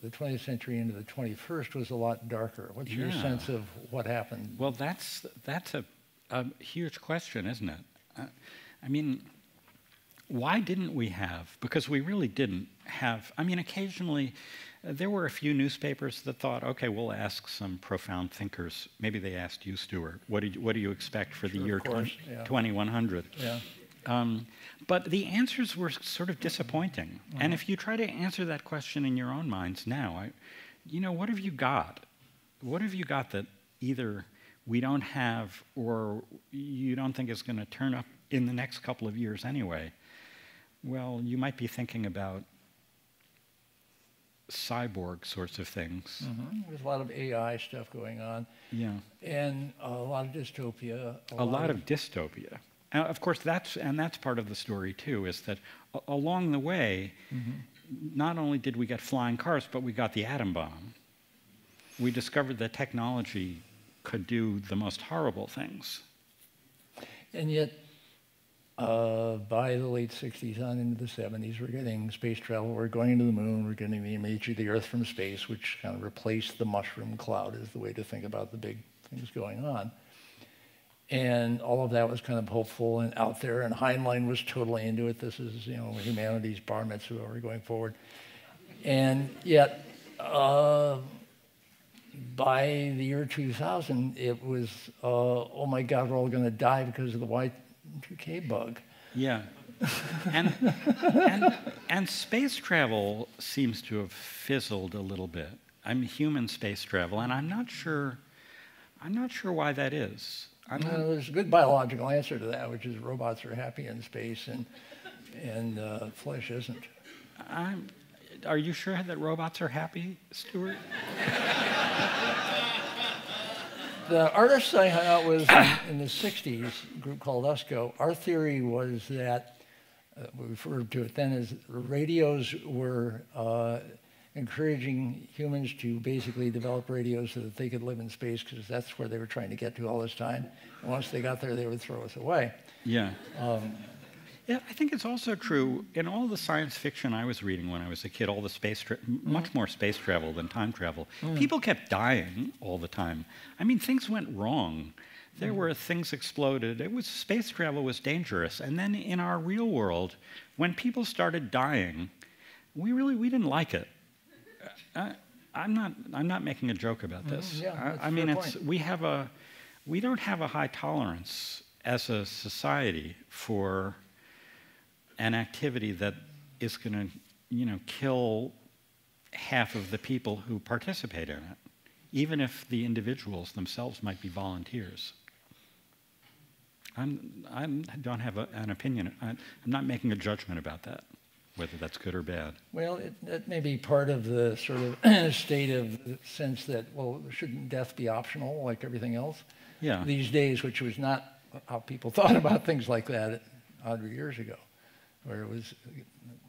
the 20th century into the 21st was a lot darker? What's your sense of what happened? Well, that's, that's a, a huge question, isn't it? Uh, I mean, why didn't we have? Because we really didn't have. I mean, occasionally uh, there were a few newspapers that thought, okay, we'll ask some profound thinkers. Maybe they asked you, Stewart, what do you, what do you expect for the Sure, of year 20, yeah. 2100? Yeah. Um, but the answers were sort of disappointing. And if you try to answer that question in your own minds now, I, you know, what have you got? What have you got that either we don't have or you don't think is going to turn up in the next couple of years anyway? Well, you might be thinking about cyborg sorts of things. Mhm. There's a lot of AI stuff going on, Yeah. and a lot of dystopia. a lot of dystopia. Uh, of course, that's and that's part of the story too. Is that a- along the way, not only did we get flying cars, but we got the atom bomb. We discovered that technology could do the most horrible things. And yet, uh, by the late 60s on into the 70s, we're getting space travel. We're going to the moon. We're getting the image of the Earth from space, which kind of replaced the mushroom cloud is the way to think about the big things going on. And all of that was kind of hopeful and out there. And Heinlein was totally into it. This is, you know, humanity's bar mitzvah. We're going forward. And yet, uh, by the year 2000, it was, uh, oh my God, we're all going to die because of the Y2K bug. Yeah. and, and, and space travel seems to have fizzled a little bit. I'm human space travel, and I'm not sure, I'm not sure why that is. Not, there's a good biological answer to that, which is robots are happy in space and, and uh, flesh isn't. I'm, are you sure that robots are happy, Stewart? the artists I hung out with in the 60s, a group called USCO, our theory was that, uh, we referred to it then as radios were uh, encouraging humans to basically develop radios so that they could live in space because that's where they were trying to get to all this time. And once they got there, they would throw us away. Yeah. Um, yeah, I think it's also true in all the science fiction I was reading when I was a kid, all the space, mm. much more space travel than time travel. Mm. People kept dying all the time. I mean, things went wrong. There mm. were things exploded. It was space travel was dangerous. And then in our real world, when people started dying, we really we didn't like it. Uh, I, am not I'm not making a joke about this. Mm, yeah, I, I mean, it's we have a we don't have a high tolerance as a society for an activity that is going to, you know, kill half of the people who participate in it, even if the individuals themselves might be volunteers. I'm, I don't have a, an opinion. I, am not making a judgment about that, whether that's good or bad. Well, it, it may be part of the sort of state of sense that, well, shouldn't death be optional like everything else? Yeah. These days, which was not how people thought about things like that 100 years ago where it was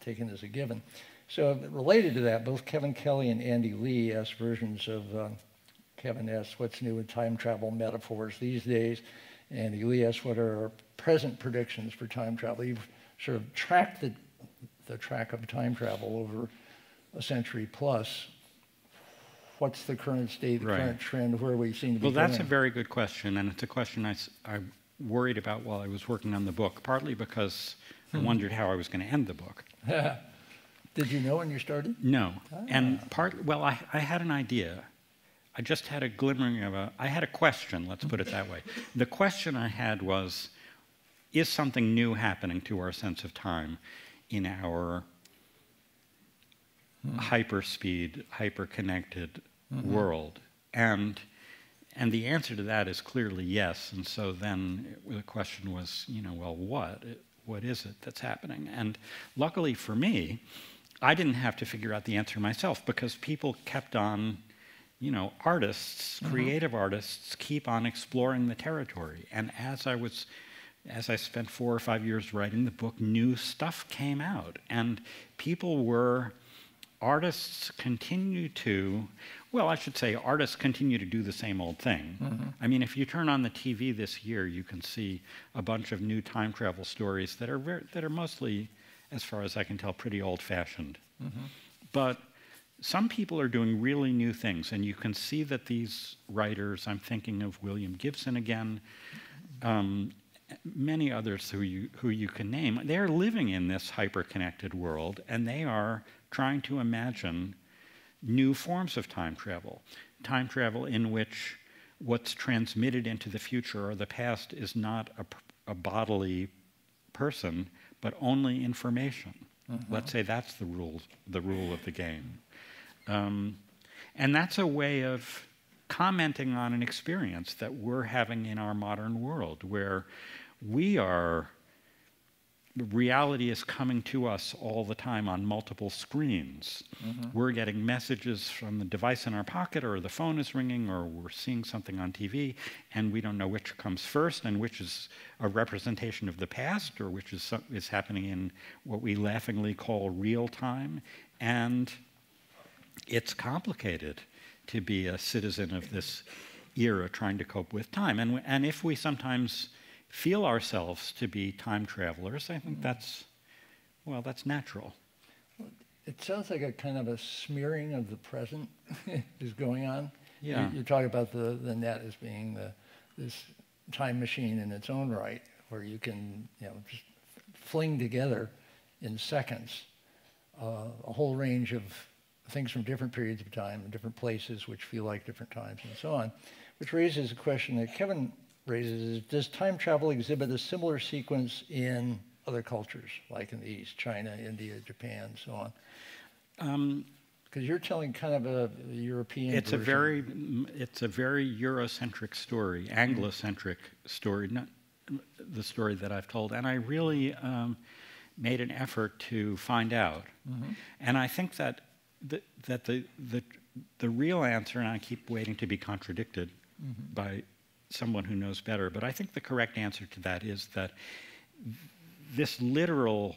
taken as a given. So related to that, both Kevin Kelly and Andy Lee asked versions of uh, Kevin asked what's new in time travel metaphors these days. Andy Lee asked what are our present predictions for time travel. You've sort of tracked the, the track of time travel over a century plus. What's the current state, the right. current trend, where we seem to be Well, that's going? a very good question, and it's a question I, I worried about while I was working on the book, partly because I wondered how I was going to end the book. Did you know when you started? No. Ah. And part, well, I, I had an idea. I just had a glimmering of a, I had a question, let's put it that way. The question I had was Is something new happening to our sense of time in our hmm. hyperspeed, hyper connected mm-hmm. world? And and the answer to that is clearly yes. And so then the question was, you know, well, what? What is it that's happening? And luckily for me, I didn't have to figure out the answer myself because people kept on, you know, artists, mm-hmm. creative artists, keep on exploring the territory. And as I was, as I spent four or five years writing the book, new stuff came out. And people were, artists continue to well, I should say artists continue to do the same old thing. Mm-hmm. I mean, if you turn on the TV this year, you can see a bunch of new time travel stories that are very, that are mostly, as far as I can tell, pretty old-fashioned. Mm-hmm. But some people are doing really new things, and you can see that these writers. I'm thinking of William Gibson again. Um, many others who you, who you can name, they're living in this hyper connected world and they are trying to imagine new forms of time travel. Time travel in which what's transmitted into the future or the past is not a, a bodily person, but only information. Mm-hmm. Let's say that's the rule, the rule of the game. Um, and that's a way of commenting on an experience that we're having in our modern world where we are reality is coming to us all the time on multiple screens. Mm-hmm. We're getting messages from the device in our pocket, or the phone is ringing, or we're seeing something on TV, and we don't know which comes first and which is a representation of the past, or which is, is happening in what we laughingly call real time. And it's complicated to be a citizen of this era trying to cope with time. And, and if we sometimes feel ourselves to be time travelers, I think that's, well, that's natural. It sounds like a kind of a smearing of the present is going on. Yeah. You, you talk about the, the net as being the, this time machine in its own right, where you can, you know, just fling together in seconds uh, a whole range of things from different periods of time and different places which feel like different times and so on, which raises a question that Kevin raises is, does time travel exhibit a similar sequence in other cultures, like in the East, China, India, Japan, so on? Um, Because you're telling kind of a European. it's a very, it's a very Eurocentric story, Anglocentric story, not the story that I've told, and I really um, made an effort to find out. And I think that the, that the, the the real answer, and I keep waiting to be contradicted by someone who knows better, but I think the correct answer to that is that this literal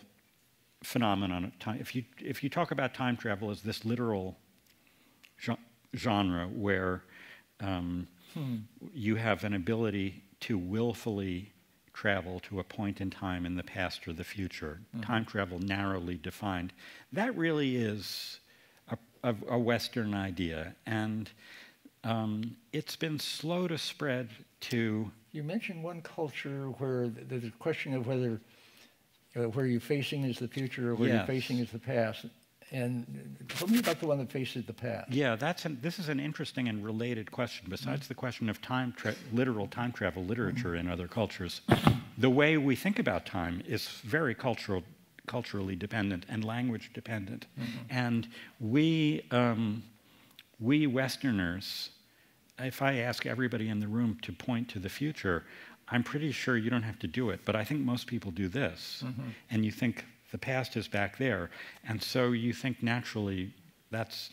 phenomenon of time, if you, if you talk about time travel as this literal genre where um, you have an ability to willfully travel to a point in time in the past or the future, time travel narrowly defined, that really is a, a, a Western idea. And um, it's been slow to spread to You mentioned one culture where th- there's a question of whether uh, where you're facing is the future or where you're facing is the past. And tell me about the one that faces the past. Yeah, that's an, this is an interesting and related question. Besides the question of time, tra- literal time travel literature in other cultures, the way we think about time is very cultural, culturally dependent and language dependent. And we, um, we Westerners, if I ask everybody in the room to point to the future, I'm pretty sure you don't have to do it, but I think most people do this. Mm-hmm. And you think the past is back there. And so you think naturally that's,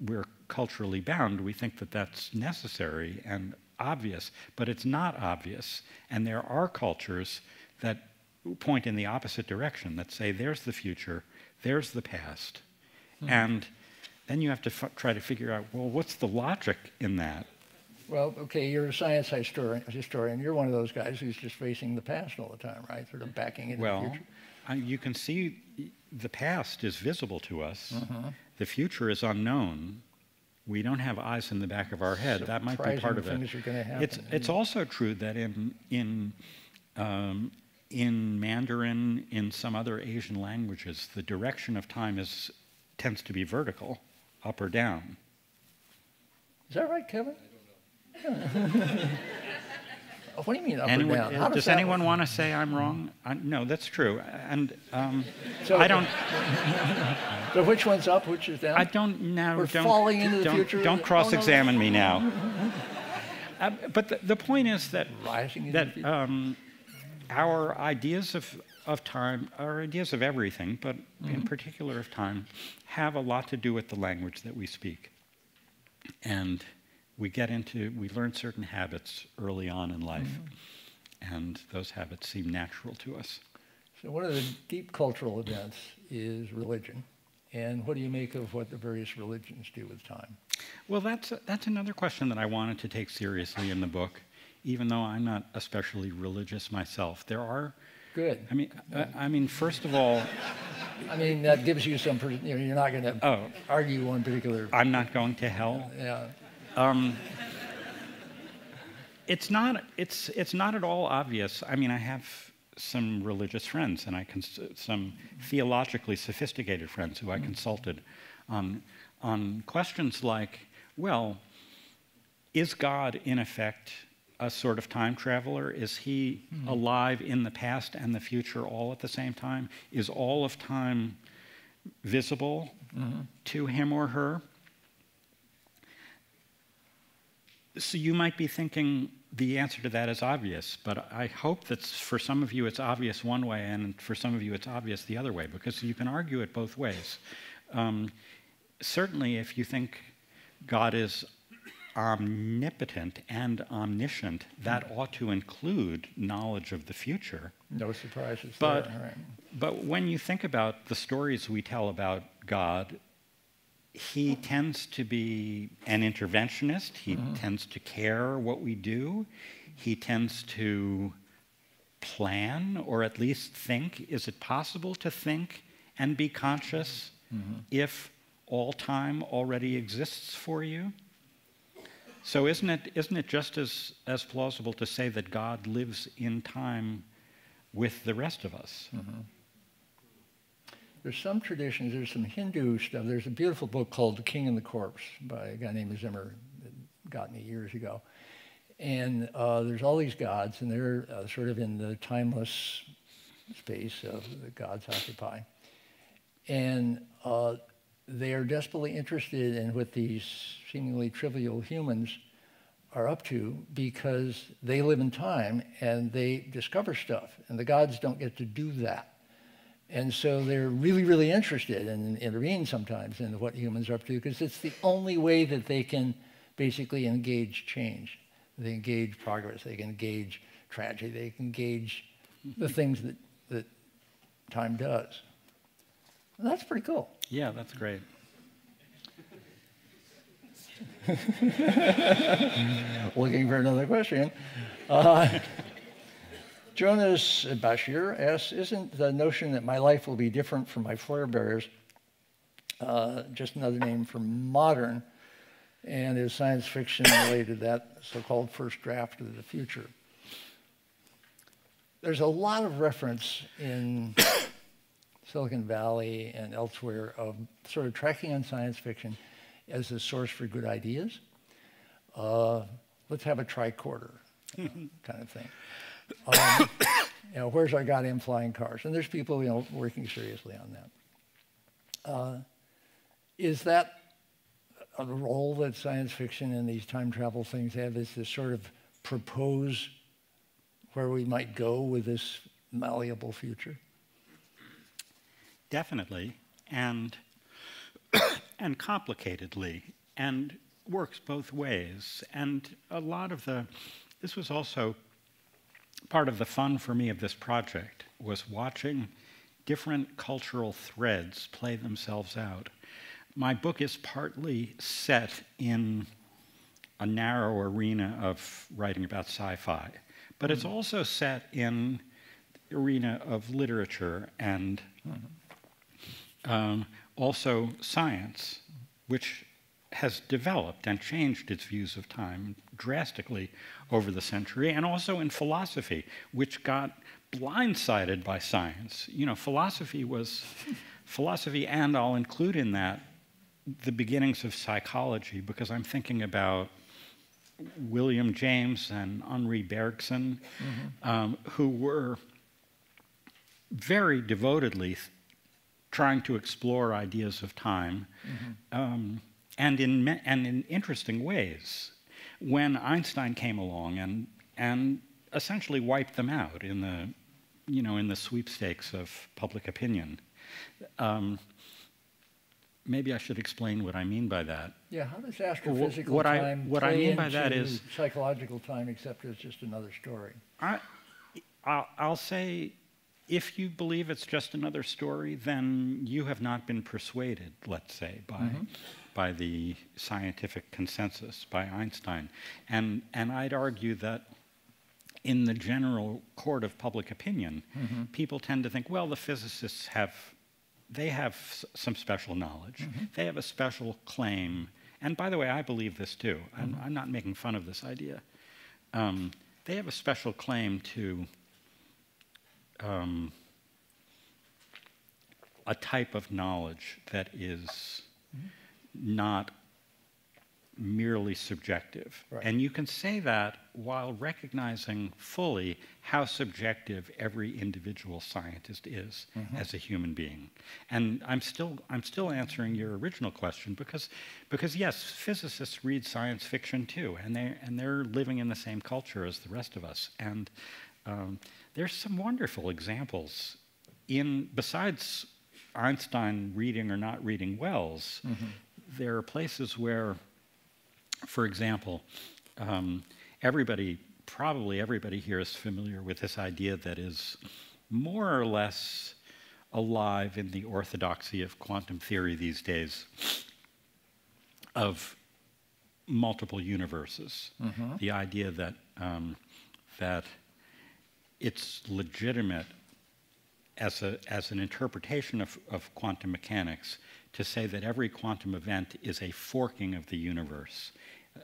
we're culturally bound. We think that that's necessary and obvious, but it's not obvious. And there are cultures that point in the opposite direction, that say there's the future, there's the past. Hmm. And then you have to f- try to figure out, well, what's the logic in that? Well, okay, you're a science historian. historian. You're one of those guys who's just facing the past all the time, right? Sort of backing into the future. I, you can see the past is visible to us. The future is unknown. We don't have eyes in the back of our head. that might be part of it. gonna It's it's also true that in in um, in Mandarin, in some other Asian languages, the direction of time is tends to be vertical, up or down. Is that right, Kevin? what do you mean up Anyone, or down? How does that anyone work? want to say I'm wrong? I, no, that's true. And um, So- I don't. So which one's up, which is down? I don't know. We're don't, falling into the don't, future. Don't Oh, no. cross-examine me now. Uh, but the, the point is that Rising into the that future. um, our ideas of of time, our ideas of everything, but Mm-hmm. in particular of time, have a lot to do with the language that we speak, and we get into we learn certain habits early on in life, Mm-hmm. and those habits seem natural to us. So one of the deep cultural events is religion. And what do you make of what the various religions do with time? Well, that's, that's another question that I wanted to take seriously in the book, even though I'm not especially religious myself. There are, Good. I mean, I, I mean, first of all, I mean, that gives you some, you know, you're not going to Oh. argue one particular, I'm not going to hell. yeah. Um, it's not, it's, it's not at all obvious. I mean, I have some religious friends, and I cons- some theologically sophisticated friends who I consulted on, on questions like, well, is God in effect a sort of time traveler? Is he alive in the past and the future all at the same time? Is all of time visible to him or her? So you might be thinking the answer to that is obvious, but I hope that for some of you it's obvious one way, and for some of you it's obvious the other way, because you can argue it both ways. Um, certainly, if you think God is omnipotent and omniscient, that ought to include knowledge of the future. No surprises But, right. but when you think about the stories we tell about God, he tends to be an interventionist. He mm-hmm. tends to care what we do. He tends to plan or at least think is it possible to think and be conscious mm-hmm. if all time already exists for you? So isn't it, isn't it just as, as plausible to say that God lives in time with the rest of us? Mm-hmm. There's some traditions, there's some Hindu stuff. There's a beautiful book called The King and the Corpse by a guy named Zimmer that got me years ago. And uh, there's all these gods, and they're uh, sort of in the timeless space of the gods occupy. And uh, they are desperately interested in what these seemingly trivial humans are up to because they live in time and they discover stuff, and the gods don't get to do that. And so they're really, really interested and intervene sometimes in what humans are up to because it's the only way that they can basically engage change. They engage progress, they can engage tragedy, they can engage the things that, that time does. And that's pretty cool. Yeah, that's great. Looking for another question. Uh, Jonas Bashir asks, isn't the notion that my life will be different from my forebears uh, just another name for modern and is science fiction related to that so-called first draft of the future. There's a lot of reference in Silicon Valley and elsewhere of sort of tracking on science fiction as a source for good ideas. Uh, let's have a tricorder uh, kind of thing. Um, you know, where's our goddamn flying cars? And there's people, you know, working seriously on that. Uh, is that a role that science fiction and these time travel things have is to sort of propose where we might go with this malleable future? Definitely, and and complicatedly, and works both ways. And a lot of the this was also part of the fun for me of this project was watching different cultural threads play themselves out my book is partly set in a narrow arena of writing about sci-fi, but it's mm-hmm. also set in the arena of literature and mm-hmm. Um, also science, which has developed and changed its views of time drastically over the century, and also in philosophy, which got blindsided by science. You know, philosophy was philosophy, and I'll include in that the beginnings of psychology because I'm thinking about William James and Henri Bergson, mm-hmm. um, who were very devotedly trying to explore ideas of time, mm-hmm. um, and in and in interesting ways. When Einstein came along and and essentially wiped them out in the, you know, in the sweepstakes of public opinion. Um, maybe I should explain what I mean by that. Yeah, how does astrophysical what time I, what I mean by that is psychological time, except it's just another story? I, I'll, I'll say, if you believe it's just another story, then you have not been persuaded, let's say, by mm-hmm. by the scientific consensus, by Einstein, and and I'd argue that. In the general court of public opinion, mm-hmm. people tend to think, well, the physicists have they have some special knowledge. Mm-hmm. They have a special claim. And by the way, I believe this too. Mm-hmm. I'm, I'm, not making fun of this idea. Um, they have a special claim to um, a type of knowledge that is mm-hmm. not merely subjective. Right. And you can say that while recognizing fully how subjective every individual scientist is mm-hmm. as a human being. And I'm still, I'm still answering your original question because, because yes, physicists read science fiction too, and, they, and they're living in the same culture as the rest of us. And um, there's some wonderful examples in, besides Einstein reading or not reading Wells, mm-hmm. there are places where for example, um, everybody, probably everybody here is familiar with this idea that is more or less alive in the orthodoxy of quantum theory these days. of multiple universes. Mm-hmm. The idea that, um, that it's legitimate as, a, as an interpretation of, of quantum mechanics to say that every quantum event is a forking of the universe,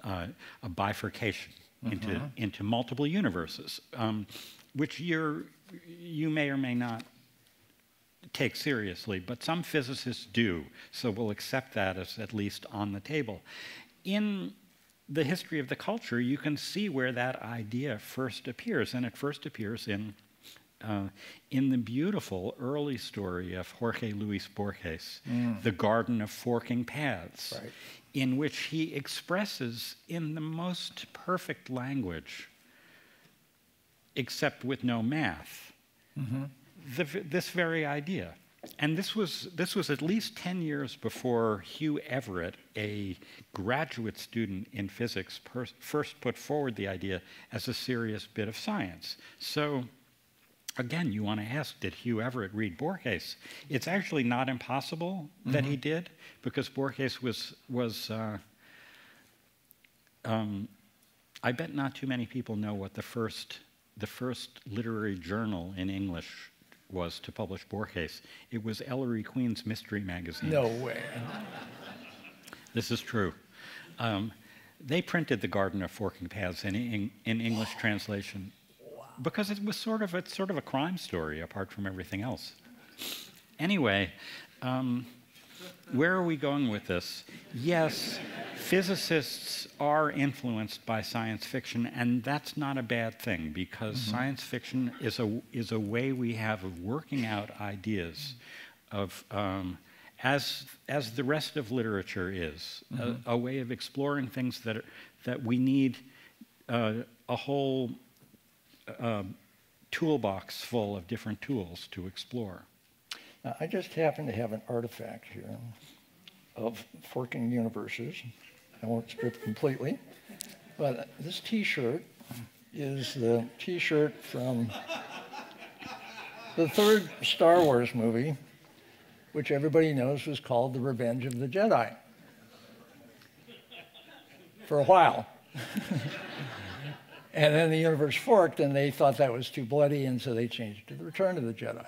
uh, a bifurcation mm-hmm. into, into multiple universes, um, which you're, you may or may not take seriously, but some physicists do, so we'll accept that as at least on the table. In the history of the culture, you can see where that idea first appears, and it first appears in uh, in the beautiful early story of Jorge Luis Borges, mm. The Garden of Forking Paths, right. in which he expresses in the most perfect language, except with no math, mm-hmm. the, this very idea. And this was, this was at least 10 years before Hugh Everett, a graduate student in physics, per- first put forward the idea as a serious bit of science. So Again, you want to ask, did Hugh Everett read Borges? It's actually not impossible mm-hmm. that he mm-hmm. did, because Borges was, was uh, um, I bet not too many people know what the first, the first literary journal in English was to publish Borges. It was Ellery Queen's Mystery Magazine. No way. this is true. Um, they printed The Garden of Forking Paths in, in, in English translation because it was sort of it's sort of a crime story apart from everything else. Anyway, um, where are we going with this? Yes, physicists are influenced by science fiction, and that's not a bad thing because mm-hmm. science fiction is a is a way we have of working out ideas, of um, as as the rest of literature is mm-hmm. a, a, way of exploring things that are, that we need uh, a whole uh, toolbox full of different tools to explore. I just happen to have an artifact here of forking universes. I won't strip completely, but this T-shirt is the T-shirt from the third Star Wars movie, which everybody knows was called The Revenge of the Jedi. For a while. And then the universe forked, and they thought that was too bloody, and so they changed it to the Return of the Jedi.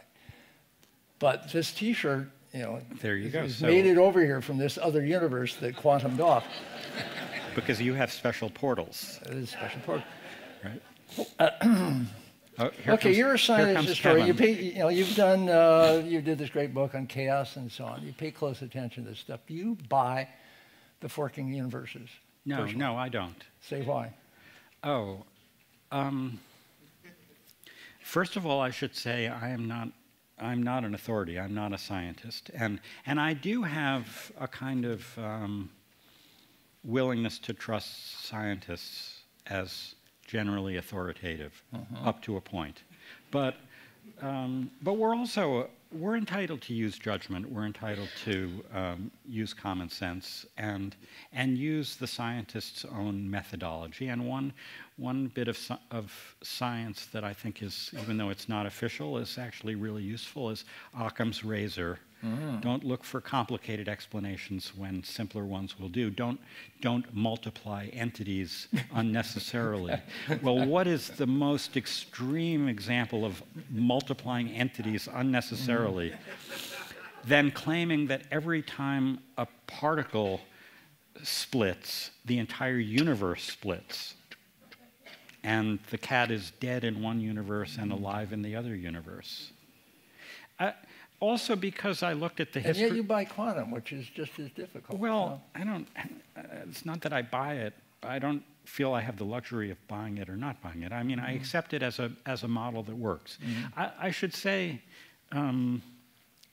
But this T-shirt, you know, there you go. So made it over here from this other universe that quantumed off. Because you have special portals. It is special portal. Right. Uh, oh, okay, comes, you're a science historian. You pay, you know, you've done, uh, you did this great book on chaos and so on. You pay close attention to this stuff. Do you buy the forking universes? No, personally? no, I don't. Say why. Oh, um, first of all, I should say I am not. I'm not an authority. I'm not a scientist, and and I do have a kind of um, willingness to trust scientists as generally authoritative uh-huh. up to a point, but um, but we're also we're entitled to use judgment. We're entitled to um, use common sense and and use the scientist's own methodology. And one one bit of, of science that I think is, even though it's not official, is actually really useful is Occam's razor. Mm. Don't look for complicated explanations when simpler ones will do. Don't, don't multiply entities unnecessarily. well, what is the most extreme example of multiplying entities unnecessarily? Mm. Than claiming that every time a particle splits, the entire universe splits and the cat is dead in one universe and alive in the other universe. Uh, also, because I looked at the history. And yet you buy quantum, which is just as difficult. Well. I don't. It's not that I buy it. I don't feel I have the luxury of buying it or not buying it. I mean, mm-hmm. I accept it as a as a model that works. Mm-hmm. I, I, should say, um,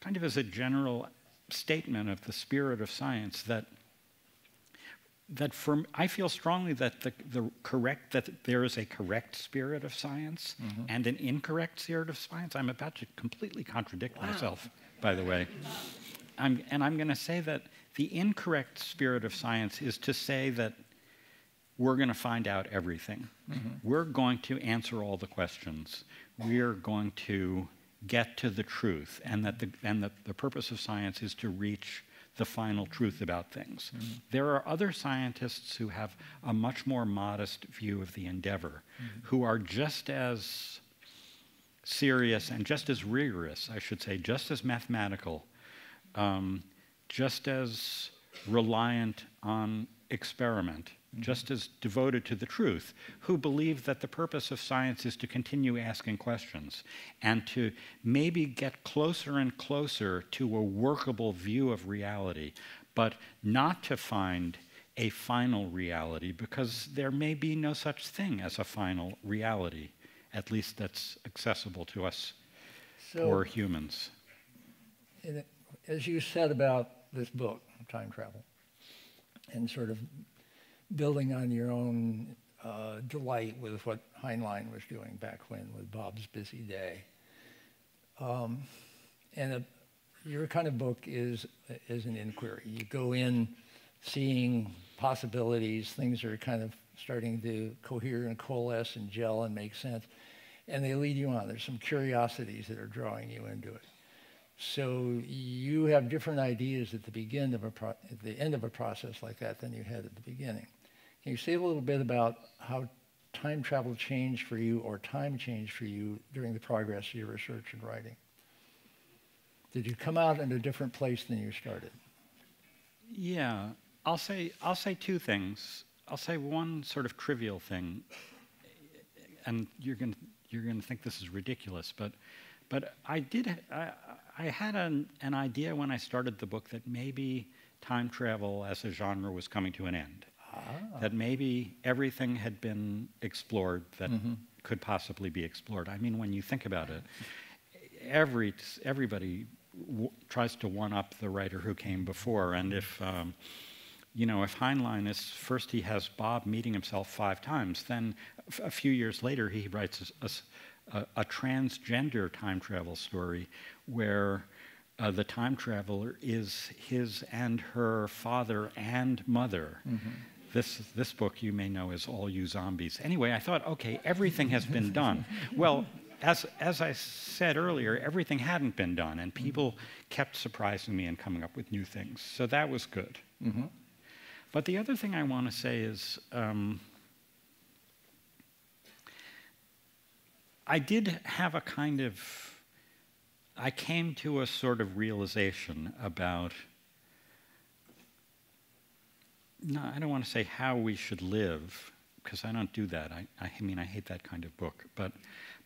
kind of as a general statement of the spirit of science, that that for I feel strongly that the, the correct that there is a correct spirit of science mm-hmm. and an incorrect spirit of science. I'm about to completely contradict wow. myself, by the way. I'm, and I'm going to say that the incorrect spirit of science is to say that we're going to find out everything. Mm-hmm. We're going to answer all the questions. We're going to get to the truth, and that the, and that the purpose of science is to reach the final truth about things. Mm-hmm. There are other scientists who have a much more modest view of the endeavor, mm-hmm. who are just as serious and just as rigorous, I should say, just as mathematical, um, just as reliant on experiment just as devoted to the truth, who believe that the purpose of science is to continue asking questions and to maybe get closer and closer to a workable view of reality, but not to find a final reality because there may be no such thing as a final reality, at least that's accessible to us so, poor humans. As you said about this book, Time Travel, and sort of building on your own uh, delight with what Heinlein was doing back when with Bob's Busy Day. Um, and a, your kind of book is, is an inquiry. You go in seeing possibilities, things are kind of starting to cohere and coalesce and gel and make sense, and they lead you on. There's some curiosities that are drawing you into it. So you have different ideas at the begin of a at the end of a process like that than you had at the beginning. Can you say a little bit about how time travel changed for you or time changed for you during the progress of your research and writing? Did you come out in a different place than you started? Yeah, I'll say I'll say two things. I'll say one sort of trivial thing, and you're going you're to think this is ridiculous, but but I did I, I had an, an idea when I started the book that maybe time travel as a genre was coming to an end. Ah. That maybe everything had been explored that mm-hmm. could possibly be explored. I mean, when you think about it, every everybody w- tries to one up the writer who came before, and if um, you know, if Heinlein is first he has Bob meeting himself five times, then f- a few years later he writes a, a, a transgender time travel story where uh, the time traveler is his and her father and mother. Mm-hmm. This, this book you may know is All You Zombies. Anyway, I thought, okay, everything has been done. well, as, as I said earlier, everything hadn't been done, and people kept surprising me and coming up with new things. So that was good. Mm-hmm. But the other thing I want to say is um, I did have a kind of, I came to a sort of realization about no, I don't want to say how we should live, because I don't do that. I, I mean, I hate that kind of book. But,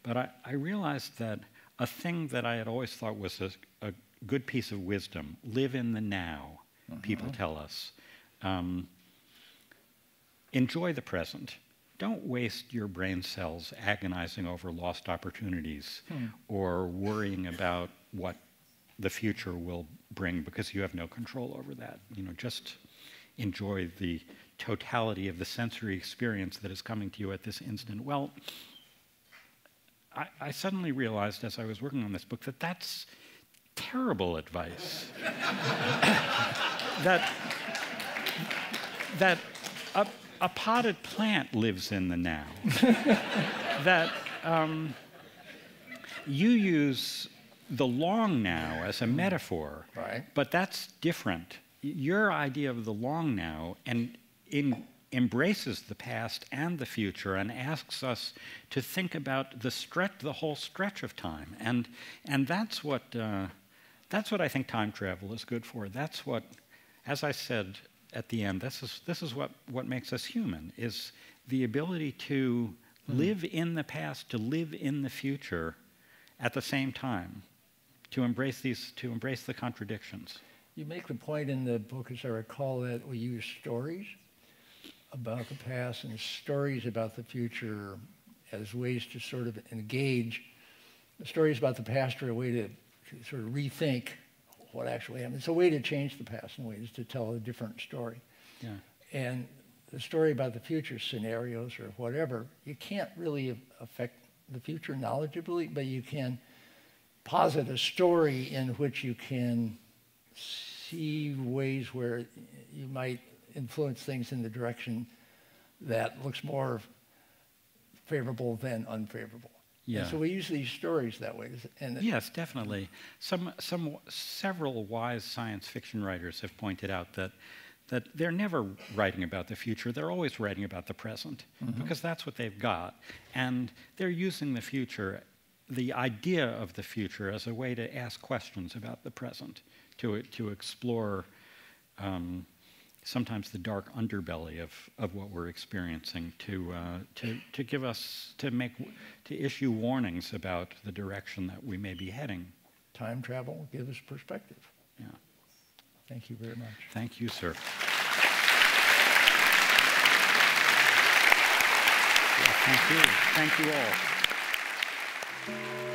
but I, I realized that a thing that I had always thought was a, a good piece of wisdom live in the now, uh-huh. people tell us. Um, enjoy the present. Don't waste your brain cells agonizing over lost opportunities hmm. or worrying about what the future will bring because you have no control over that. You know, just enjoy the totality of the sensory experience that is coming to you at this instant. Well, I, I suddenly realized as I was working on this book that that's terrible advice. that that a, a, potted plant lives in the now. that um, you use the long now as a metaphor, right. but that's different your idea of the long now and in, embraces the past and the future and asks us to think about the stretch, the whole stretch of time, and and that's what uh, that's what I think time travel is good for. That's what, as I said at the end, this is this is what what makes us human is the ability to mm. live in the past, to live in the future, at the same time, to embrace these to embrace the contradictions. You make the point in the book, as I recall, that we use stories about the past and stories about the future as ways to sort of engage. The stories about the past are a way to, to sort of rethink what actually happened. It's a way to change the past in ways to tell a different story. Yeah. And the story about the future scenarios or whatever, you can't really affect the future knowledgeably, but you can posit a story in which you can see ways where you might influence things in the direction that looks more favorable than unfavorable. Yeah. And so we use these stories that way. And Yes, definitely. Some, some, several wise science fiction writers have pointed out that, that they're never writing about the future, they're always writing about the present, mm-hmm. because that's what they've got. And they're using the future, the idea of the future, as a way to ask questions about the present, to, to explore um, sometimes the dark underbelly of, of what we're experiencing to, uh, to, to give us, to make, to issue warnings about the direction that we may be heading. time travel gives us perspective. Yeah. Thank you very much. Thank you, sir. Thank you. Thank you all.